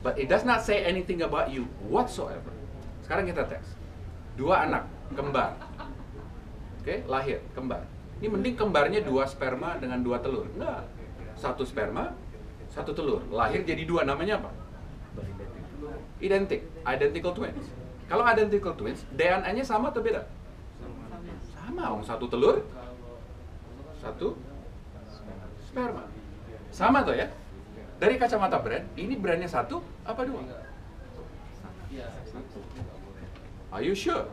A: But it does not say anything about you whatsoever. Sekarang kita tes. Dua anak, kembar. Oke, lahir, kembar. Ini mending kembarnya dua sperma dengan dua telur. Enggak. Satu sperma, satu telur. Lahir jadi dua, namanya apa? Identik, identical twins. Kalau identical twins, DNA-nya sama atau beda? Sama, om satu telur, satu sperma. Sama tuh ya? Dari kacamata brand, ini brandnya satu apa dua? Are you sure?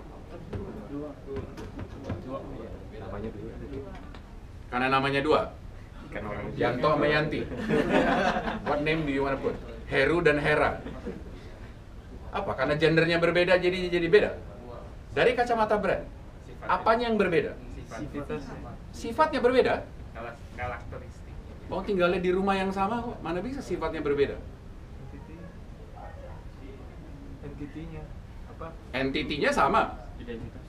A: Karena namanya dua. Yanto sama Yanti. What name do you want to put? Heru dan Hera. Apa? Karena gendernya berbeda jadi jadi beda. Dari kacamata brand, apanya yang berbeda? Sifatnya berbeda.
E: karakteristik
A: Oh tinggalnya di rumah yang sama kok, mana bisa sifatnya berbeda?
G: entity entity-nya apa
A: Entitinya sama,
C: Identitas.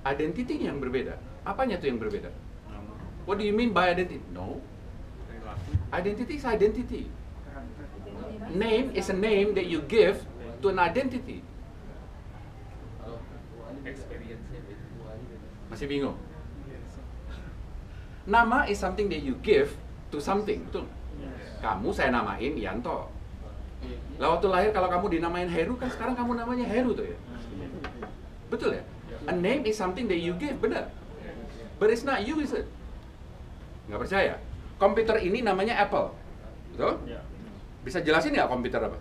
A: Identity yang berbeda. Apanya tuh yang berbeda? What do you mean by identity? No. Identity is identity. Name is a name that you give to an identity. Masih bingung? Nama is something that you give to something, betul? Kamu saya namain Yanto. Lah waktu lahir kalau kamu dinamain Heru kan sekarang kamu namanya Heru tuh ya. Betul ya? A name is something that you give, benar. But it's not you, is it? Nggak percaya? Komputer ini namanya Apple. Betul?
C: Ya.
A: Bisa jelasin nggak komputer apa?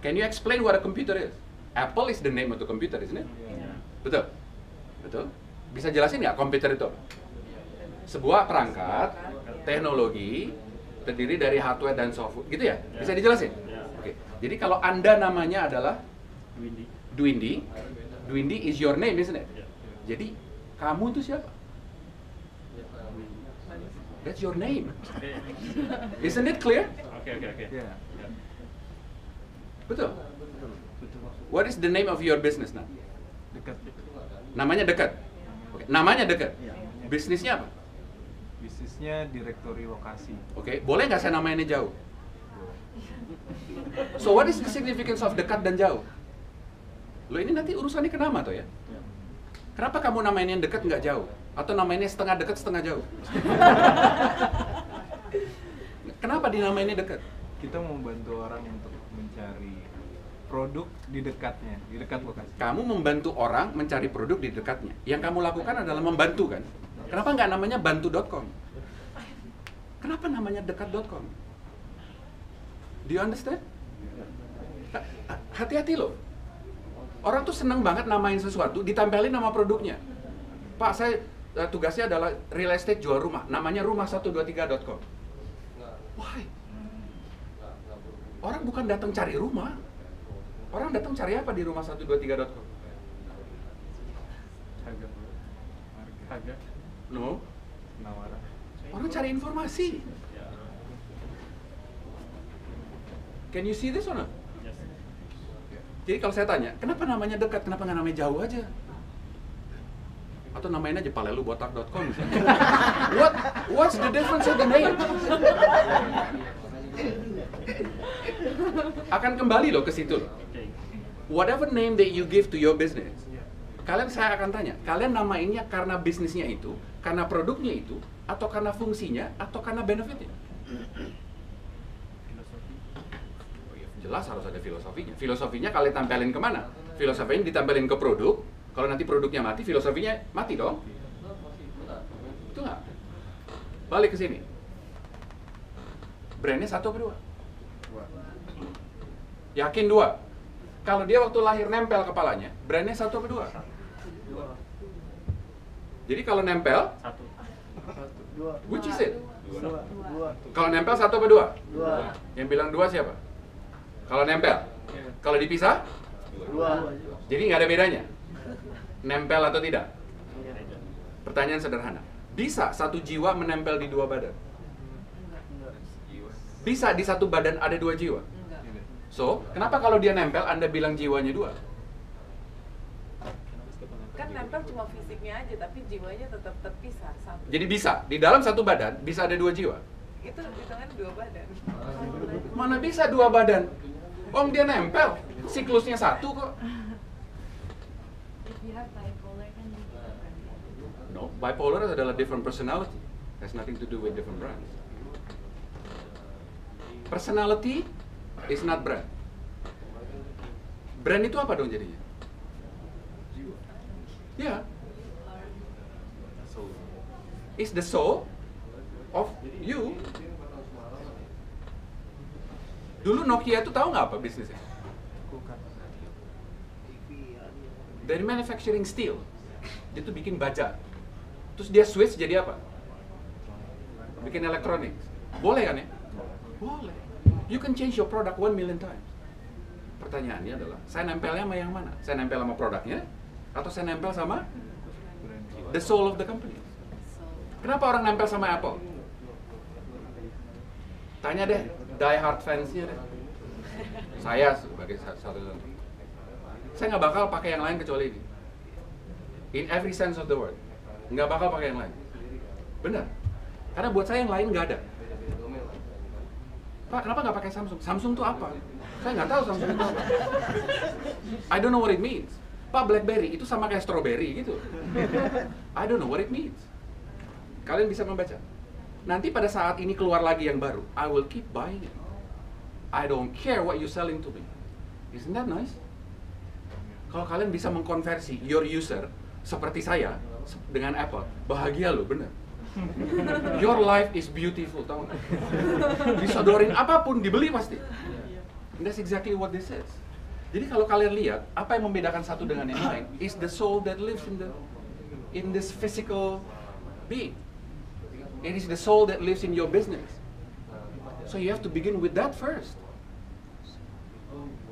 A: Can you explain what a computer is? Apple is the name of the computer, isn't it?
C: Ya.
A: Betul? Betul? Bisa jelasin nggak komputer itu? Sebuah perangkat, teknologi, terdiri dari hardware dan software, gitu ya? Bisa dijelasin? Oke, jadi kalau Anda namanya adalah
C: Windy.
A: Dwindi, Dwindi is your name, isn't it? Jadi, kamu itu siapa? That's your name. Isn't it clear?
C: Oke oke oke.
G: Ya.
A: Betul. What is the name of your business now?
G: Dekat.
A: Namanya dekat. Oke, namanya dekat.
G: Ya.
A: Bisnisnya apa?
G: Bisnisnya direktori lokasi.
A: Oke, boleh nggak saya namainnya jauh? So what is the significance of dekat dan jauh? Lo ini nanti urusannya ke nama tuh ya. Kenapa kamu namainnya dekat nggak jauh? Atau namainnya setengah dekat setengah jauh? Kenapa dinamainnya dekat?
G: Kita mau bantu orang untuk mencari produk di dekatnya, di dekat lokasi.
A: Kamu membantu orang mencari produk di dekatnya. Yang kamu lakukan adalah membantu kan? Kenapa nggak namanya bantu.com? Kenapa namanya dekat.com? Do you understand? Ha- ha- Hati-hati loh. Orang tuh seneng banget namain sesuatu, ditempelin nama produknya. Pak, saya eh, tugasnya adalah real estate jual rumah. Namanya rumah123.com. Why? Orang bukan datang cari rumah. Orang datang cari apa di rumah123.com?
G: Harga. Harga.
C: Harga.
A: No,
G: Penawaran.
A: orang cari informasi. Can you see this or not?
C: Yes.
A: Jadi kalau saya tanya, kenapa namanya dekat? Kenapa nggak namanya jauh aja? Atau namain aja palelubotak.com misalnya. What what's the difference of the name? Akan kembali loh ke situ loh. Whatever name that you give to your business, kalian saya akan tanya, kalian namainnya karena bisnisnya itu, karena produknya itu, atau karena fungsinya, atau karena benefitnya?
C: Filosofi.
A: Oh iya, jelas harus ada filosofinya. Filosofinya kalian tampilin ke mana? Filosofinya ditempelin ke produk. Kalau nanti produknya mati, filosofinya mati dong. Itu nggak? Balik ke sini. Brandnya satu apa dua? Yakin dua. Kalau dia waktu lahir nempel kepalanya, brandnya satu apa dua? Jadi kalau nempel,
C: Satu.
D: Dua.
A: which is it?
D: Dua. Dua.
A: Kalau nempel satu apa dua?
D: Dua.
A: Yang bilang dua siapa? Kalau nempel. Kalau dipisah,
D: Dua.
A: jadi nggak ada bedanya. Nempel atau tidak? Pertanyaan sederhana. Bisa satu jiwa menempel di dua badan? Bisa di satu badan ada dua jiwa? So, kenapa kalau dia nempel Anda bilang jiwanya dua?
F: Kan nempel cuma fisiknya aja, tapi jiwanya tetap terpisah satu.
A: Jadi bisa, di dalam satu badan bisa ada dua jiwa?
F: itu hitungan dua badan.
A: Mana bisa dua badan? Om dia nempel, siklusnya satu kok.
H: Kan kan.
A: No, bipolar adalah different personality. Has nothing to do with different brands. Personality is not brand. Brand itu apa dong jadinya? Ya, is the soul of you. Dulu Nokia itu tahu nggak apa bisnisnya? Dari manufacturing steel, dia tuh bikin baja. Terus dia switch jadi apa? Bikin elektronik. Boleh kan ya? Boleh. You can change your product one million times. Pertanyaannya adalah, saya nempelnya sama yang mana? Saya nempel sama produknya? Atau saya nempel sama the soul of the company? Kenapa orang nempel sama Apple? Tanya deh, die hard fansnya deh. Saya sebagai sa- satu Saya nggak bakal pakai yang lain kecuali ini. In every sense of the word. Nggak bakal pakai yang lain. Benar. Karena buat saya yang lain nggak ada. Pak, kenapa nggak pakai Samsung? Samsung tuh apa? Saya nggak tahu Samsung itu apa. I don't know what it means. Pak, BlackBerry itu sama kayak strawberry gitu. I don't know what it means. Kalian bisa membaca. Nanti pada saat ini keluar lagi yang baru, I will keep buying it. I don't care what you selling to me. Isn't that nice? Kalau kalian bisa mengkonversi your user seperti saya dengan Apple, bahagia loh, bener. Your life is beautiful, tau nggak? Disodorin apa pun, dibeli pasti. And that's exactly what this is. Jadi kalau kalian lihat, apa yang membedakan satu dengan yang lain is the soul that lives in the in this physical being. It is the soul that lives in your business. So you have to begin with that first.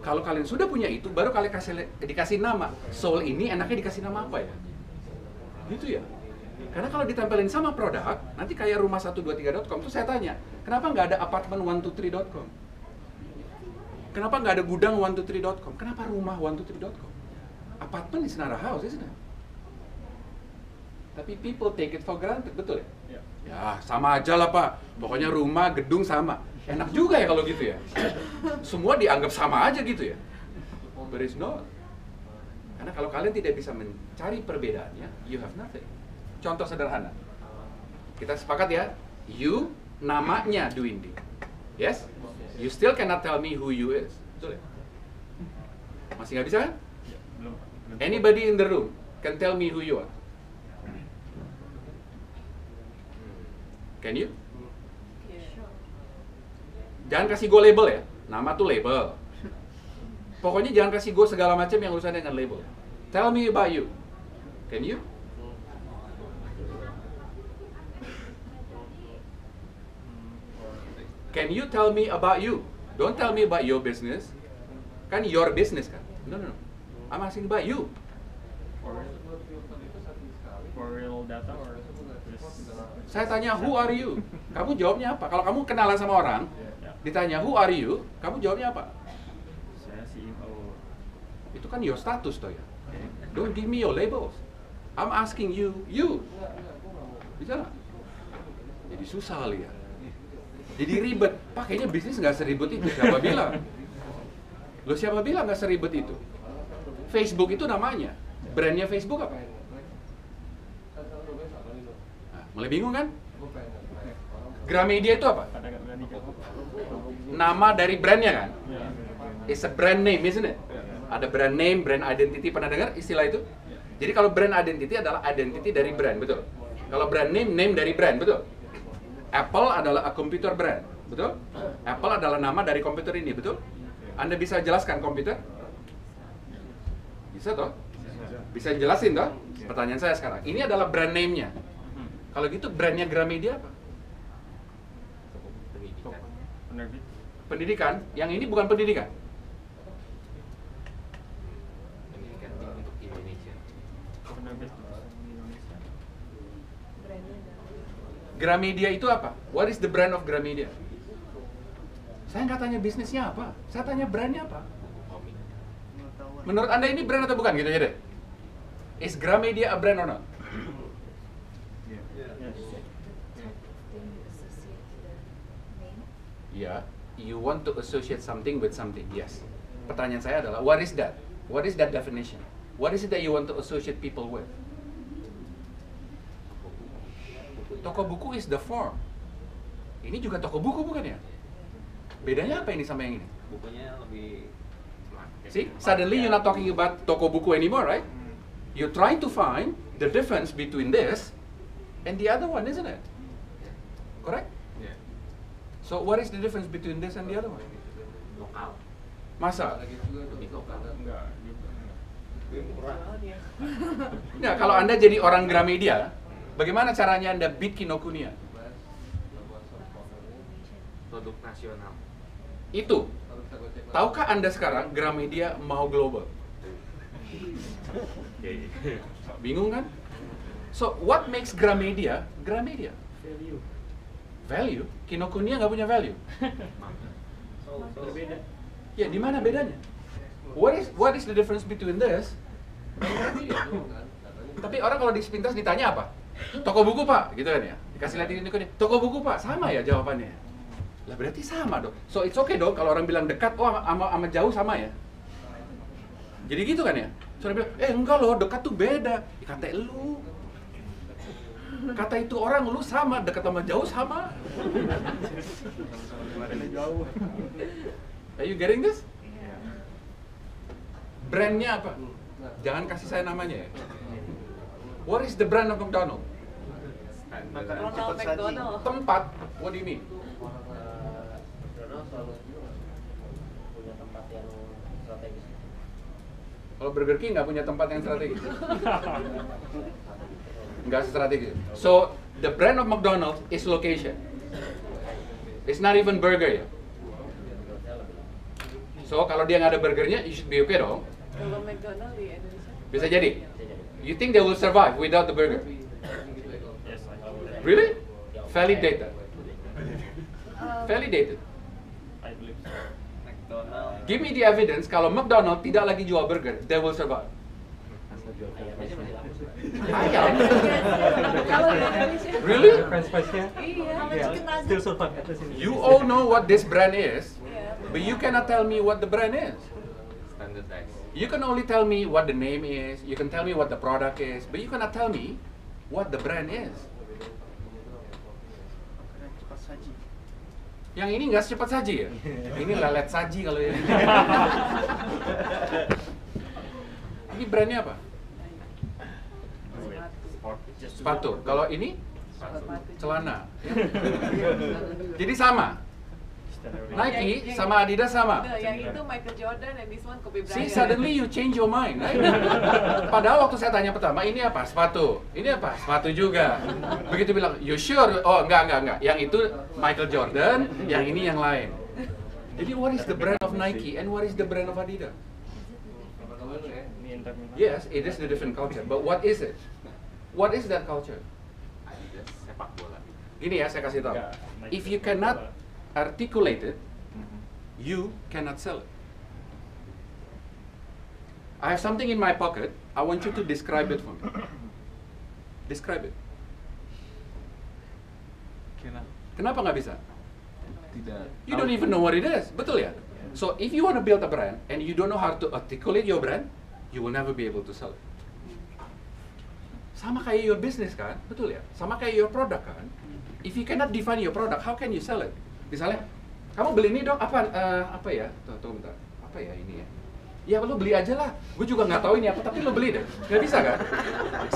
A: Kalau kalian sudah punya itu, baru kalian kasih dikasih nama. Soul ini enaknya dikasih nama apa ya? Gitu ya. Karena kalau ditempelin sama produk, nanti kayak rumah123.com tuh saya tanya, kenapa nggak ada apartemen 123.com? Kenapa nggak ada gudang 123.com? Kenapa rumah 123.com? Apartemen is not a house, isn't it? Tapi people take it for granted, betul ya?
C: Ya.
A: Ya, sama aja lah Pak. Pokoknya rumah, gedung sama. Enak juga ya kalau gitu ya. Semua dianggap sama aja gitu ya. But it's not. Karena kalau kalian tidak bisa mencari perbedaannya, you have nothing. Contoh sederhana. Kita sepakat ya, you namanya Duindi. Yes? You still cannot tell me who you is. Betul ya? Masih nggak bisa kan?
C: Ya.
A: Anybody in the room can tell me who you are. Can you? Jangan kasih gue label ya. Nama tuh label. Pokoknya jangan kasih gue segala macam yang urusan dengan label. Tell me about you. Can you? Can you tell me about you? Don't tell me about your business. Kan your business kan? No, no, no. I'm asking about you.
C: For, real data or just
A: Saya tanya, who are you? Kamu jawabnya apa? Kalau kamu kenalan sama orang,
C: ya,
A: ditanya, who are you? Kamu jawabnya apa?
C: saya CEO.
A: Itu kan your status toh ya. Don't give me your labels. I'm asking you, you. Bisa? Jadi susah ya. Jadi ribet. Pakainya bisnis nggak seribet itu. Siapa bilang? Lo siapa bilang nggak seribet itu? Facebook itu namanya. Brandnya Facebook apa? Nah, mulai bingung kan? Gramedia itu apa? Nama dari brandnya kan?
C: Ya.
A: It's a brand name, isn't it? Ada brand name, brand identity. Pernah dengar istilah itu? Jadi kalau brand identity adalah identity dari brand, betul? Kalau brand name, name dari brand, betul? Apple adalah a computer brand, betul? Apple adalah nama dari komputer ini, betul? Anda bisa jelaskan komputer? Bisa toh? Bisa jelasin toh? Pertanyaan saya sekarang, ini adalah brand name-nya. Kalau gitu brandnya Gramedia apa?
E: pendidikan.
A: Pendidikan, yang ini bukan pendidikan
E: untuk Indonesia
C: Penerbit di Indonesia.
F: brandnya adalah
A: Gramedia itu apa? What is the brand of Gramedia? Saya nggak tanya bisnisnya apa, saya tanya brandnya apa. Menurut anda ini brand atau bukan gitu aja deh? Is Gramedia a brand or not? Ya, you want to associate something with something. Yes. Pertanyaan saya adalah, what is that? What is that definition? What is it that you want to associate people with? Toko buku is the form. Ini juga toko buku bukan ya? Bedanya apa ini sama yang ini?
B: bukunya lebih
A: See, suddenly you're not talking about toko buku anymore, right? You're trying to find the difference between this and the other one, isn't it? Correct?
E: ya
A: So what is the difference between this and the other one?
E: lokal
A: Masa?
C: Enggak
A: kalau Anda jadi orang Gramedia, bagaimana caranya Anda beat Kinokuniya?
E: produk nasional
A: Itu. Tahukah Anda sekarang Gramedia mau global? Bingung kan? So, what makes Gramedia Gramedia?
C: Value.
A: Value? Kinokuniya nggak punya value.
C: Berbeda.
A: Ya, di mana bedanya? What is what is the difference between this? Tapi orang kalau di sepintas ditanya apa? Toko buku pak, gitu kan ya? Dikasih lihat ini kan Toko buku pak, sama ya jawabannya. Lah berarti sama dong. So it's okay dong kalau orang bilang dekat, oh sama, sama, jauh sama ya. Jadi gitu kan ya? So bilang, eh enggak loh, dekat tuh beda. Ya, kata lu. Kata itu orang lu sama, dekat sama jauh sama.
G: jauh
A: Are you getting this? Brandnya apa? Jangan kasih saya namanya ya. What is the brand of McDonald?
F: Ronald McDonald.
A: Tempat. What do you mean?
I: Donald selalu punya tempat yang strategis.
A: Kalau Burger King nggak punya tempat yang strategis. Nggak strategis. So the brand of McDonald's is location. It's not even burger ya. So kalau dia nggak ada burgernya, you should be okay dong.
F: Kalau McDonald di Indonesia.
A: Bisa jadi. You think they will survive without the burger? Really? Validated. Validated.
C: I believe so.
B: McDonald
A: Give me the evidence kalau McDonald tidak lagi jual burger, they will survive. Ayam. Really? You all know what this brand is, but you cannot tell me what the brand is.
E: Standardized.
A: You can only tell me what the name is, you can tell me what the product is, but you cannot tell me what the brand is.
D: Makanan cepat saji.
A: Yang ini nggak secepat saji ya? Ini lelet saji kalau yang ini. Ini brandnya apa? Sepatu. Kalau ini celana. Jadi sama. Nike sama Adidas sama.
F: Yang itu Michael Jordan and this one Kobe Bryant.
A: See, suddenly you change your mind, right? Padahal waktu saya tanya pertama, ini apa? Sepatu. Ini apa? Sepatu juga. Begitu bilang, you sure? Oh, enggak, enggak, enggak. Yang itu Michael Jordan, yang ini yang lain. Jadi what is the brand of Nike and what is the brand of Adidas? Yes, it is the different culture, but what is it? What is that culture?
E: Adidas sepak bola.
A: Gini ya, saya kasih tahu. If you cannot
C: bola.
A: articulate it, you cannot sell it. I have something in my pocket. I want you to describe it for me. Describe it.
G: Kena
A: Kenapa nggak bisa?
G: tidak
A: You don't even know what it is. Betul ya? So if you want to build a brand and you don't know how to articulate your brand, you will never be able to sell it. Sama kayak your business kan? Betul ya? Sama kayak your product kan? If you cannot define your product, how can you sell it? Misalnya, kamu beli ini dong, apa eh, apa ya? Tuh, tunggu bentar. Apa ya ini ya? Ya lu beli aja lah. Gue juga nggak tahu ini apa, tapi lu beli deh. Nggak bisa kan?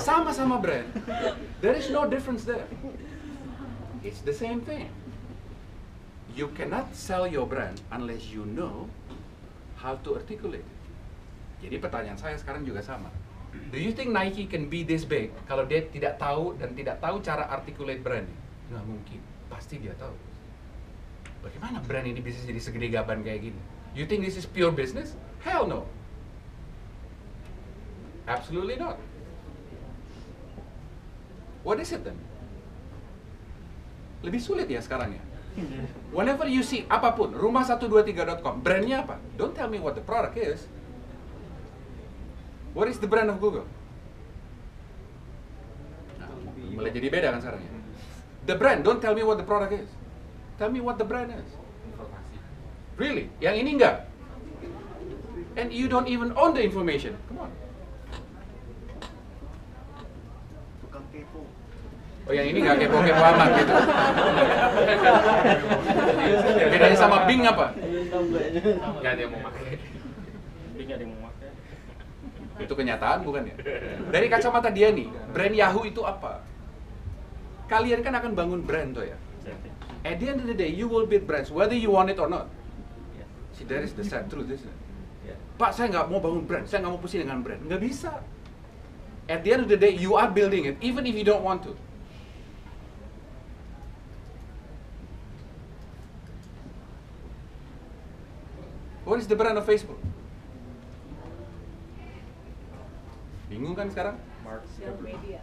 A: Sama-sama brand. There is no difference there. It's the same thing. You cannot sell your brand unless you know how to articulate. Jadi pertanyaan saya sekarang juga sama. Do you think Nike can be this big kalau dia tidak tahu dan tidak tahu cara articulate brand? Nggak mungkin. Pasti dia tahu. Bagaimana brand ini bisa jadi segede gaban kayak gini? You think this is pure business? Hell no. Absolutely not. What is it then? Lebih sulit ya sekarang ya. Whenever you see apa pun, rumah123.com, brandnya apa? Don't tell me what the product is. What is the brand of Google? Nah, mulai jadi beda kan sekarang ya. The brand, don't tell me what the product is. Tell me what the brand is.
E: Informasi.
A: Really? Yang ini enggak? And you don't even own the information. Come on.
D: Tukang kepo.
A: Oh yang ini nggak kepo-kepo amat gitu. Bedanya sama Bing apa?
E: Nggak ada yang mau pakai.
C: Bing ada yang mau pakai.
A: Itu kenyataan bukan ya? Dari kacamata dia nih, brand Yahoo itu apa? Kalian kan akan bangun brand tuh ya. At the end of the day, you will build brands whether you want it or not.
C: ya.
A: See, that is the sad truth, isn't it?
C: Ya.
A: Pak, saya nggak mau bangun brand, saya nggak mau pusing dengan brand. Nggak bisa. At the end of the day, you are building it, even if you don't want to. What is the brand of Facebook? Bingung kan sekarang?
C: Mark Zuckerberg.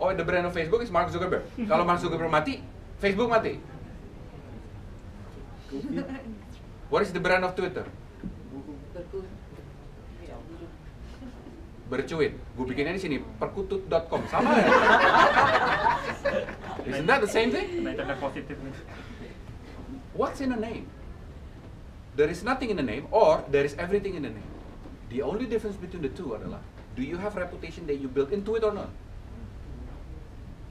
A: Oh, the brand of Facebook is Mark Zuckerberg. Kalau Mark Zuckerberg mati, Facebook mati. What is the brand of Twitter?
F: Berku.
A: bercuit. Gue bikinnya di sini perkutut.com sama ya? Isn't that the same thing? What's in a name? There is nothing in the name or there is everything in the name. The only difference between the two adalah do you have reputation that you built into it or not?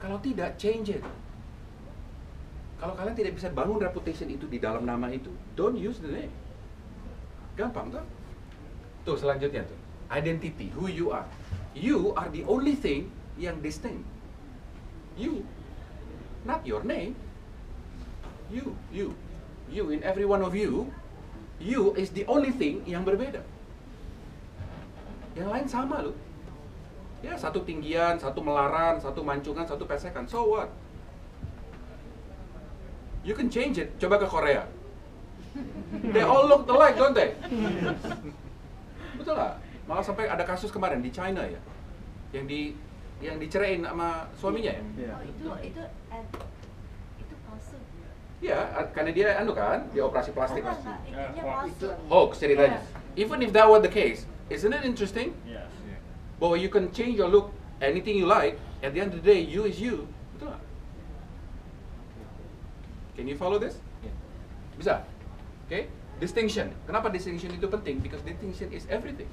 A: Kalau tidak, change it. Kalau kalian tidak bisa bangun reputation itu di dalam nama itu, don't use the name. Gampang tuh. Tuh selanjutnya tuh, identity, who you are. You are the only thing yang distinct. You, not your name. You, you, you in every one of you, you is the only thing yang berbeda. Yang lain sama loh. Ya, satu tinggian, satu melaran, satu mancungan, satu pesekan. So what? You can change it. Coba ke Korea. They all look alike, don't they? Betul nggak? Malah sampai ada kasus kemarin di China ya, yang di yang diceraiin sama suaminya ya.
C: Iya.
H: Oh, itu itu eh, itu palsu.
A: Iya, karena dia anu kan, dia operasi plastik.
H: Enggak, enggak, itunya
C: hoax.
A: ceritanya. Even if that was the case, isn't it interesting?
C: Yes.
A: bahwa you can change your look anything you like at the end of the day you is you betul nggak? Can you follow this? Bisa? Oke? Distinction. Kenapa distinction itu penting? Because distinction is everything.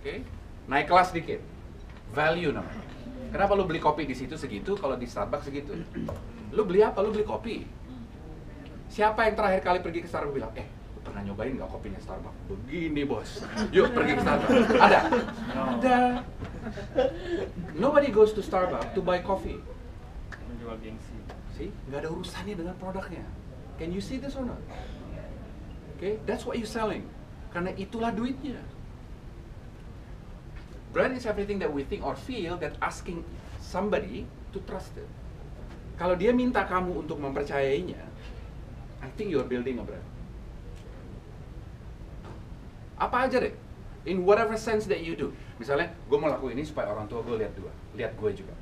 A: Oke? Naik kelas dikit. Value namanya. Kenapa lu beli kopi di situ segitu, kalau di Starbucks segitu? Lu beli apa? Lu beli kopi. Siapa yang terakhir kali pergi ke Starbucks bilang, eh, lu pernah nyobain nggak kopinya Starbucks? Begini bos. Yuk pergi ke Starbucks. Ada? Ada. Nobody goes to Starbucks to buy coffee.
C: Menjual gengsi.
A: See, nggak ada urusannya dengan produknya. Can you see this or not? Okay, that's what you selling. Karena itulah duitnya. Brand is everything that we think or feel that asking somebody to trust it. Kalau dia minta kamu untuk mempercayainya, I think you're building a brand. Apa aja deh, in whatever sense that you do. Misalnya, gue mau lakuin ini supaya orang tua gue lihat dua, lihat gue juga.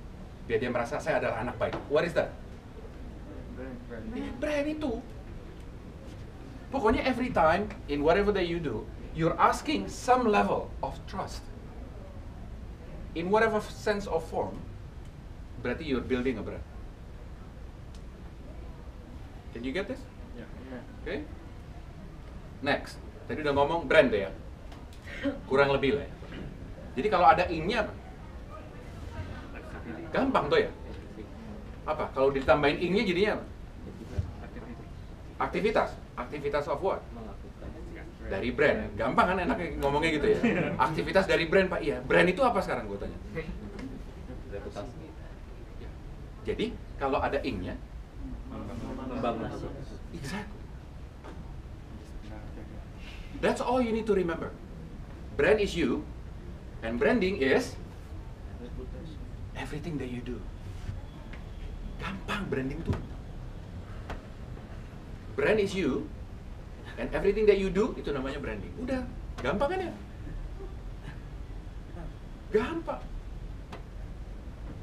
A: Biar dia merasa saya adalah anak baik. What is that?
C: Brand, brand.
A: Brand itu. Pokoknya every time in whatever that you do, you're asking some level of trust. In whatever sense of form, berarti you're building a brand. Can you get this?
C: Ya.
A: Oke. Next, tadi udah ngomong brand deh ya. Kurang lebih lah ya. Jadi kalau ada in-nya apa? Gampang tuh ya. Apa? Kalau ditambahin in-nya jadinya apa? Aktivitas. Aktivitas of what? Dari brand. Gampang kan enaknya ngomongnya gitu ya. Aktivitas dari brand Pak. Iya. Brand itu apa sekarang gue tanya? Ya. Jadi kalau ada ing-nya,
I: membangun
A: exactly. That's all you need to remember. Brand is you, and branding is everything that you do. Gampang branding tuh. Brand is you, and everything that you do itu namanya branding. Udah, gampang kan ya? Gampang.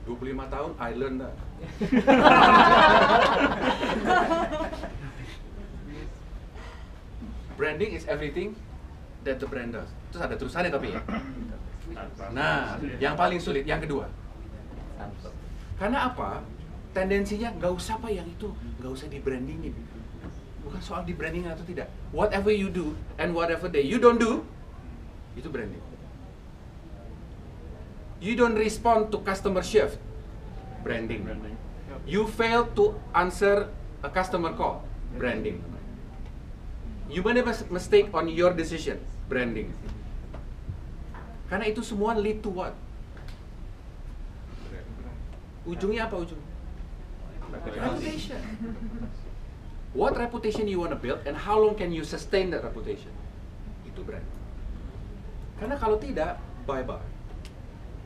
A: 25 tahun I learned that. Branding is everything that the brand does. Terus ada terusannya tapi ya. Nah, yang paling sulit yang kedua. Karena apa? Tendensinya nggak usah apa yang itu, nggak usah di brandingin. Bukan soal di branding atau tidak. Whatever you do and whatever that you don't do, itu branding. You don't respond to customer shift, branding.
C: Branding.
A: You fail to answer a customer call, branding. You made a mis- mistake on your decision, branding. Karena itu semua lead to what? Ujungnya apa ujung? Reputation. What reputation you want to build and how long can you sustain that reputation? Itu brand. Karena kalau tidak, bye-bye.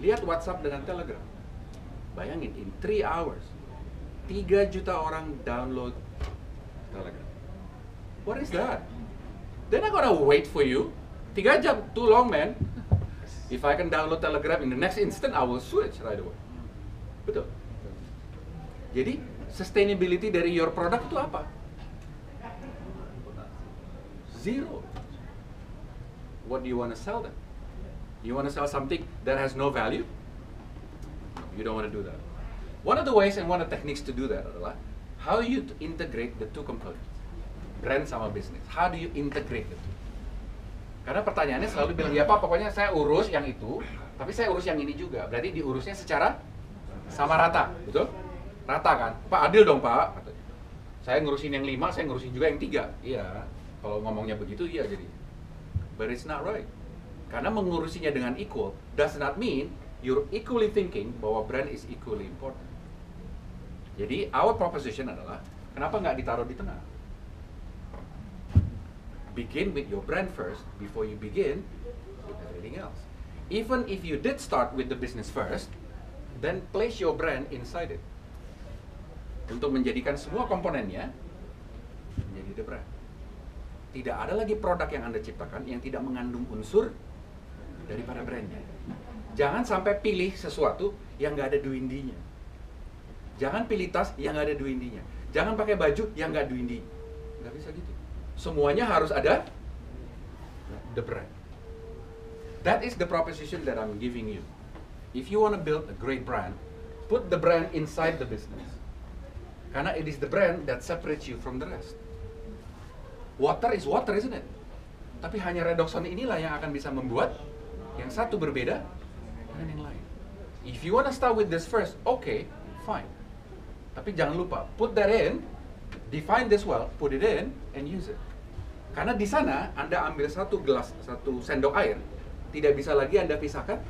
A: Lihat WhatsApp dengan Telegram. Bayangin, in 3 hours, 3 juta orang download Telegram. What is that? They're not gonna wait for you. 3 jam, too long man. If I can download Telegram in the next instant, I will switch right away. Betul. Jadi, sustainability dari your product itu apa? Zero. What do you want to sell them? You want to sell something that has no value? You don't want to do that. One of the ways and one of the techniques to do that adalah how you to integrate the two components, brand sama business. How do you integrate the two? Karena pertanyaannya selalu bilang, ya Pak, pokoknya saya urus yang itu, tapi saya urus yang ini juga. Berarti diurusnya secara sama rata, betul? Rata kan? Pak, adil dong Pak. Saya ngurusin yang lima, saya ngurusin juga yang tiga. Iya, kalau ngomongnya begitu, iya jadi. But it's not right. Karena mengurusinya dengan equal does not mean you're equally thinking bahwa brand is equally important. Jadi our proposition adalah kenapa nggak ditaruh di tengah? Begin with your brand first before you begin with everything else. Even if you did start with the business first, then place your brand inside it. Untuk menjadikan semua komponennya menjadi the brand. Tidak ada lagi produk yang Anda ciptakan yang tidak mengandung unsur daripada brandnya. Jangan sampai pilih sesuatu yang nggak ada duindinya. Jangan pilih tas yang nggak ada duindinya. Jangan pakai baju yang nggak duindi. Nggak bisa gitu. Semuanya harus ada the brand. That is the proposition that I'm giving you. If you want to build a great brand, put the brand inside the business. Karena it is the brand that separates you from the rest. Water is water, isn't it? Tapi hanya redoxon inilah yang akan bisa membuat yang satu berbeda dengan yang lain. If you wanna start with this first, okay, fine. Tapi jangan lupa, put that in, define this well, put it in, and use it. Karena di sana Anda ambil satu gelas, satu sendok air, tidak bisa lagi Anda pisahkan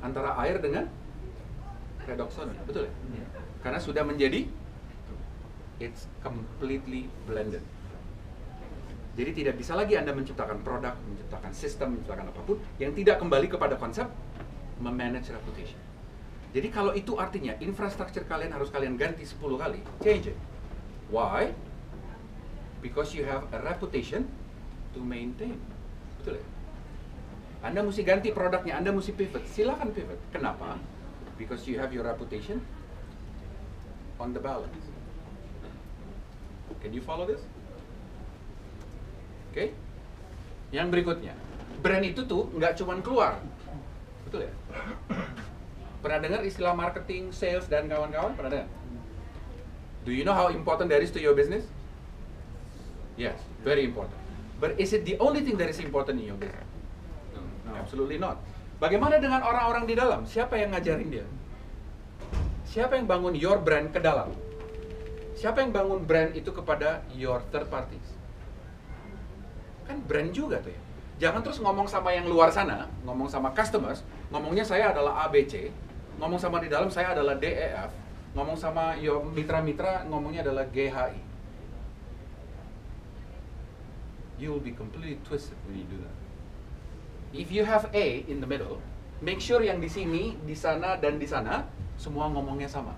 A: antara air dengan redoxon, betul ya? Karena sudah menjadi it's completely blended. Jadi tidak bisa lagi Anda menciptakan produk, menciptakan sistem, menciptakan apa pun yang tidak kembali kepada konsep memanage reputation. Jadi kalau itu artinya infrastruktur kalian harus kalian ganti 10 kali, change it. Why? Because you have a reputation to maintain. Betul ya? Anda mesti ganti produknya, Anda mesti pivot. Silakan pivot. Kenapa? Because you have your reputation on the balance. Can you follow this? Oke. Yang berikutnya, brand itu tuh nggak cuman keluar, betul ya? Pernah dengar istilah marketing, sales dan kawan-kawan? Pernah dengar? Do you know how important that is to your business? Yes, very important. But is it the only thing that is important in your business? No, absolutely not. Bagaimana dengan orang-orang di dalam? Siapa yang ngajarin dia? Siapa yang bangun your brand ke dalam? Siapa yang bangun brand itu kepada your third parties? Kan brand juga tuh ya. Jangan terus ngomong sama yang luar sana, ngomong sama customers, ngomongnya saya adalah ABC, ngomong sama di dalam saya adalah DEF, ngomong sama your mitra-mitra ngomongnya adalah GHI. You will be completely twisted when you do that. If you have A in the middle, make sure yang di sini, di sana, dan di sana semua ngomongnya sama.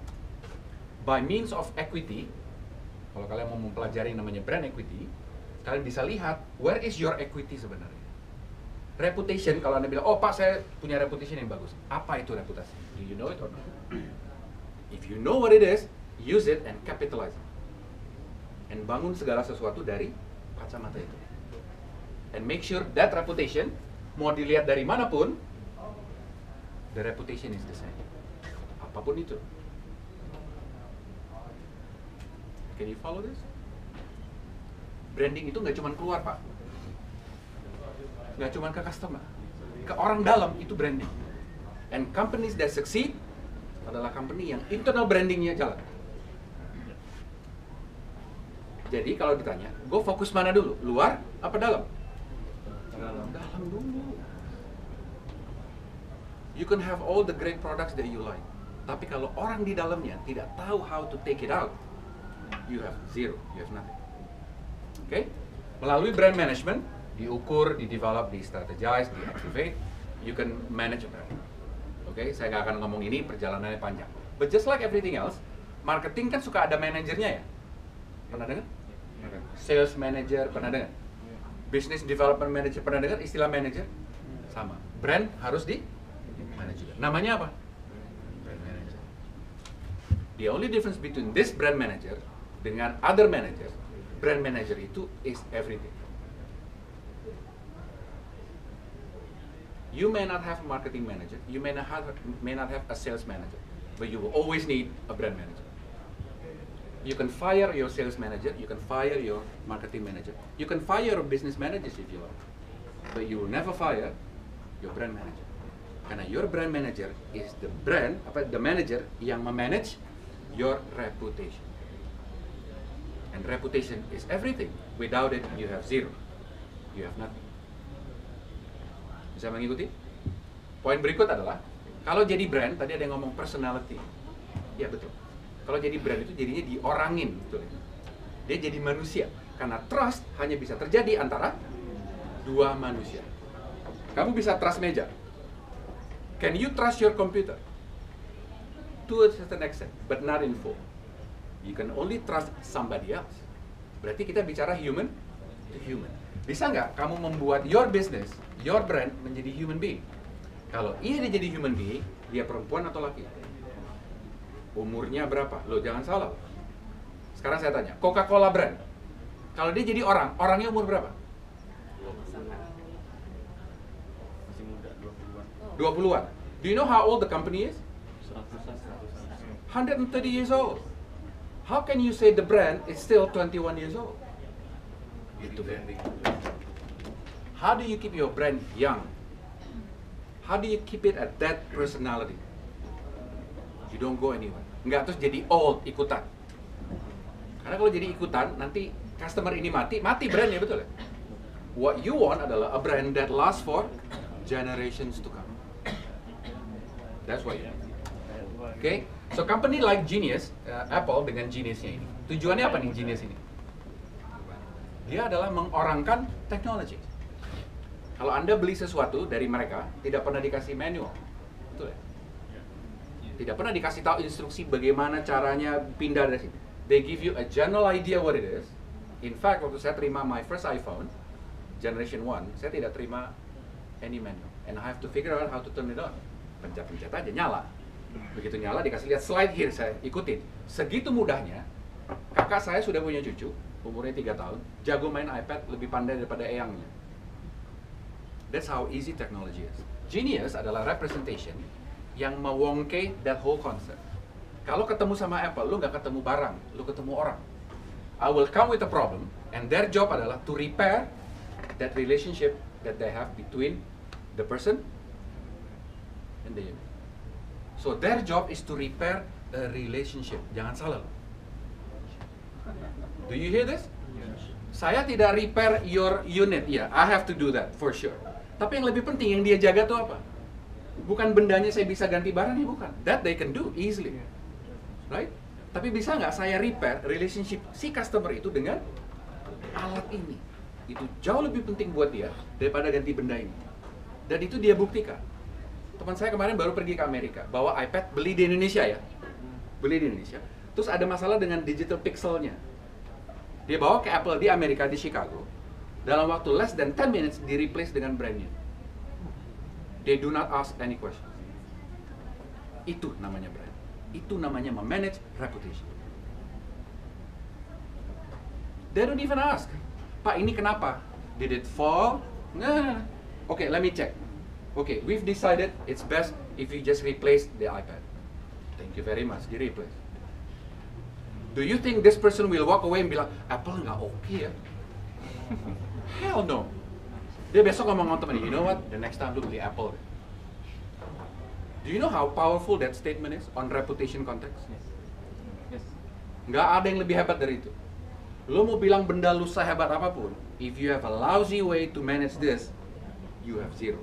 A: By means of equity, kalau kalian mau mempelajari namanya brand equity, kalian bisa lihat where is your equity sebenarnya. Reputation, kalau anda bilang, oh pak saya punya reputation yang bagus. Apa itu reputasi? Do you know it or not? If you know what it is, use it and capitalize it. And bangun segala sesuatu dari kacamata itu. And make sure that reputation, mau dilihat dari mana pun, the reputation is the same. Apa pun itu. Can you follow this? Branding itu nggak cuma keluar pak, nggak cuma ke customer, ke orang dalam itu branding. And companies that succeed adalah company yang internal brandingnya jalan. Jadi kalau ditanya, gue fokus mana dulu? Luar apa dalam? Dalam. Dalam dulu. You can have all the great products that you like. Tapi kalau orang di dalamnya tidak tahu how to take it out, you have zero, you have nothing. Oke? Melalui brand management, diukur, di-develop, di-strategize, di-activate, you can manage a brand. Oke, saya nggak akan ngomong ini, perjalanannya panjang. But just like everything else, marketing kan suka ada manajernya ya? Pernah dengar? Sales manager, pernah dengar? Business development manager, pernah dengar istilah manager? Sama. Brand harus di manage. Namanya apa? Brand manager. The only difference between this brand manager dengan other manager, brand manager itu is everything. You may not have a marketing manager, you may not have may not have a sales manager, but you will always need a brand manager. You can fire your sales manager, you can fire your marketing manager, you can fire your business managers if you want, but you will never fire your brand manager. Karena your brand manager is the brand, apa the manager yang memanage your reputation. And reputation is everything. Without it, you have zero. You have nothing. Bisa mengikuti? Poin berikut adalah kalau jadi brand, tadi ada yang ngomong personality. Ya betul. Kalau jadi brand itu jadinya diorangin, betul. ya? Dia jadi manusia. Karena trust hanya bisa terjadi antara dua manusia. Kamu bisa trust meja. Can you trust your computer? To a certain extent, but not in full. You can only trust somebody else. Berarti kita bicara human to human. Bisa nggak kamu membuat your business, your brand menjadi human being? Kalau dia jadi human being, dia perempuan atau laki? Umurnya berapa? Lo jangan salah. Sekarang saya tanya, Coca-Cola brand. Kalau dia jadi orang, orangnya umur berapa?
C: Masih muda, 20-an.
A: 20-an. Do you know how old the company is?
C: 100-an, 100-an.
A: 130 years old. How can you say the brand is still 21 years old? Itu branding. How do you keep your brand young? How do you keep it at that personality? You don't go anywhere. Nggak terus jadi old ikutan. Karena kalau jadi ikutan, nanti customer ini mati, mati brandnya betul ya? What you want adalah a brand that lasts for generations to come. That's what you want. Oke, so company like Genius, uh, Apple dengan Geniusnya ini, tujuannya apa nih Genius ini? Dia adalah mengorangkan teknologi. Kalau Anda beli sesuatu dari mereka, tidak pernah dikasih manual, betul ya? Tidak pernah dikasih tahu instruksi bagaimana caranya pindah dari sini. They give you a general idea what it is. In fact, waktu saya terima my first iPhone, Generation 1, saya tidak terima any manual. And I have to figure out how to turn it on. Pencet-pencet aja, nyala. Begitu nyala, dikasih lihat slide here, saya ikutin. Segitu mudahnya, kakak saya sudah punya cucu, umurnya 3 tahun, jago main iPad, lebih pandai daripada eyangnya. That's how easy technology is. Genius adalah representation yang mewongke that whole concept. Kalau ketemu sama Apple, lu nggak ketemu barang, lu ketemu orang. I will come with a problem, and their job adalah to repair that relationship that they have between the person and the unit. So their job is to repair a relationship. Jangan salah. Do you hear this? Saya tidak repair your unit, ya. I have to do that for sure. Tapi yang lebih penting yang dia jaga tuh apa? Bukan bendanya saya bisa ganti barangnya bukan. That they can do easily, right? Tapi bisa nggak saya repair relationship si customer itu dengan alat ini? Itu jauh lebih penting buat dia daripada ganti benda ini. Dan itu dia buktikan. Teman saya kemarin baru pergi ke Amerika, bawa iPad beli di Indonesia ya, beli di Indonesia. Terus ada masalah dengan digital pixelnya. Dia bawa ke Apple di Amerika di Chicago. Dalam waktu less than 10 minutes di replace dengan brandnya. They do not ask any question. Itu namanya brand. Itu namanya memanage reputation. They don't even ask. Pak ini kenapa? Did it fall? Nah. Oke, let me check. Oke, we've decided it's best if you just replace the iPad. Thank you very much. Di replace. Do you think this person will walk away and bilang Apple nggak oke ya? Hell no. Dia besok ngomong sama temennya, you know what? The next time lu beli Apple. deh." Do you know how powerful that statement is on reputation context?
C: Yes.
A: Nggak ada yang lebih hebat dari itu. Lu mau bilang benda lu sehebat apa pun, if you have a lousy way to manage this, you have zero.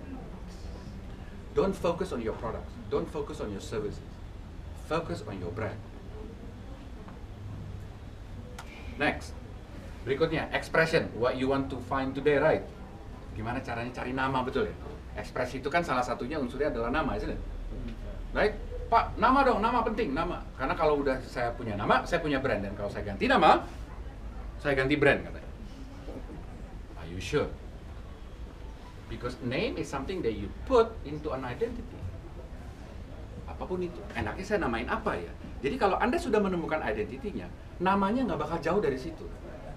A: Don't focus on your products. Don't focus on your services. Focus on your brand. Next. Berikutnya, expression. What you want to find today, right? Gimana caranya cari nama, betul ya? Ekspresi itu kan salah satunya unsurnya adalah nama, isn't it? Right? Pak, nama dong, nama penting, nama. Karena kalau udah saya punya nama, saya punya brand. Dan kalau saya ganti nama, saya ganti brand, katanya. Are you sure? Because name is something that you put into an identity. Apa pun itu. Enaknya saya namain apa ya? Jadi kalau Anda sudah menemukan identitinya, namanya nggak bakal jauh dari situ.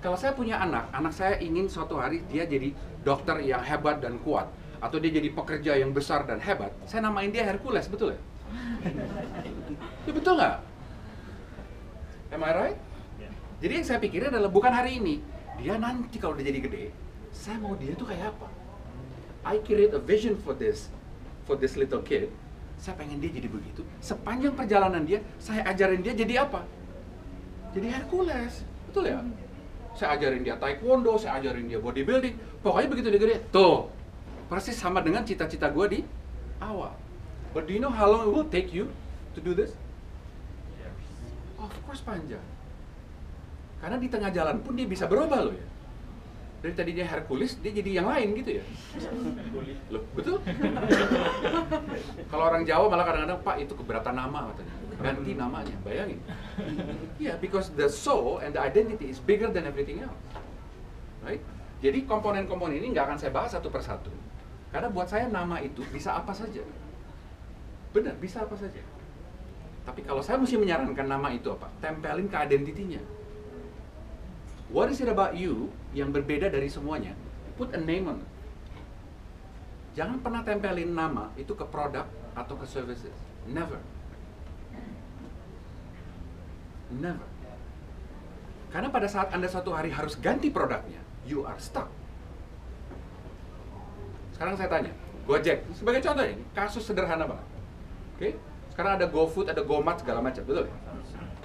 A: Kalau saya punya anak, anak saya ingin suatu hari dia jadi dokter yang hebat dan kuat. atau dia jadi pekerja yang besar dan hebat, saya namain dia Hercules, betul ya? ya betul nggak? Am I right? Jadi yang saya pikirin adalah bukan hari ini, dia nanti kalau udah jadi gede, saya mau dia tuh kayak apa? I create a vision for this, for this little kid. Saya pengen dia jadi begitu. Sepanjang perjalanan dia, saya ajarin dia jadi apa? Jadi Hercules, betul ya? Saya ajarin dia taekwondo, saya ajarin dia bodybuilding. Pokoknya begitu dia gede, tuh persis sama dengan cita-cita gue di awal. But do you know how long it will take you to do this? Of course panjang. Karena di tengah jalan pun dia bisa berubah loh ya. Dari tadinya Hercules, dia jadi yang lain gitu ya. Loh, betul? Kalau orang Jawa malah kadang-kadang, Pak itu keberatan nama katanya. Ganti namanya, bayangin. Iya, yeah, because the soul and the identity is bigger than everything else. Right? Jadi komponen-komponen ini nggak akan saya bahas satu persatu. Karena buat saya nama itu bisa apa saja. Benar, bisa apa saja. Tapi kalau saya mesti menyarankan nama itu apa? Tempelin ke identitinya. What is it about you yang berbeda dari semuanya? Put a name on it. Jangan pernah tempelin nama itu ke produk atau ke services. Never. Never. Karena pada saat Anda suatu hari harus ganti produknya, you are stuck. Sekarang saya tanya, Gojek, sebagai contoh ini, kasus sederhana banget. Oke? Sekarang ada GoFood, ada GoMart, segala macam, betul ya?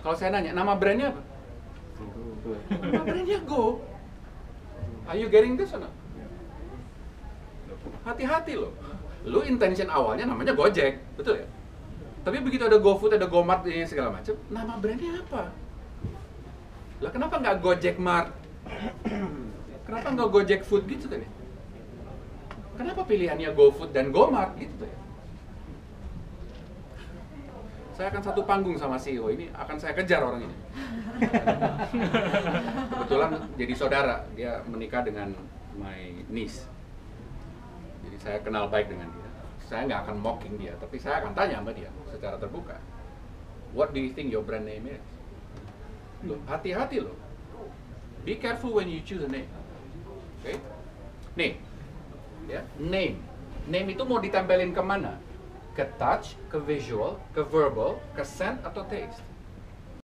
A: Kalau saya nanya, nama brandnya apa? Nama brandnya Go. Are you getting this or not? Hati-hati loh. Lu intention awalnya namanya Gojek, betul ya? Tapi begitu ada GoFood, ada GoMart, ini segala macam, nama brandnya apa? Lah kenapa nggak Gojek Mart? Kenapa nggak Gojek Food gitu kan ya? Kenapa pilihannya GoFood dan GoMart gitu tuh ya? Saya akan satu panggung sama CEO ini, akan saya kejar orang ini. Kebetulan jadi saudara, dia menikah dengan my niece. Jadi saya kenal baik dengan dia. Saya nggak akan mocking dia, tapi saya akan tanya sama dia secara terbuka. What do you think your brand name is? Hati-hati loh. Be careful when you choose a name. Oke? Okay? Nih, ya, name. Name itu mau ditempelin ke mana? Ke touch, ke visual, ke verbal, ke scent atau taste.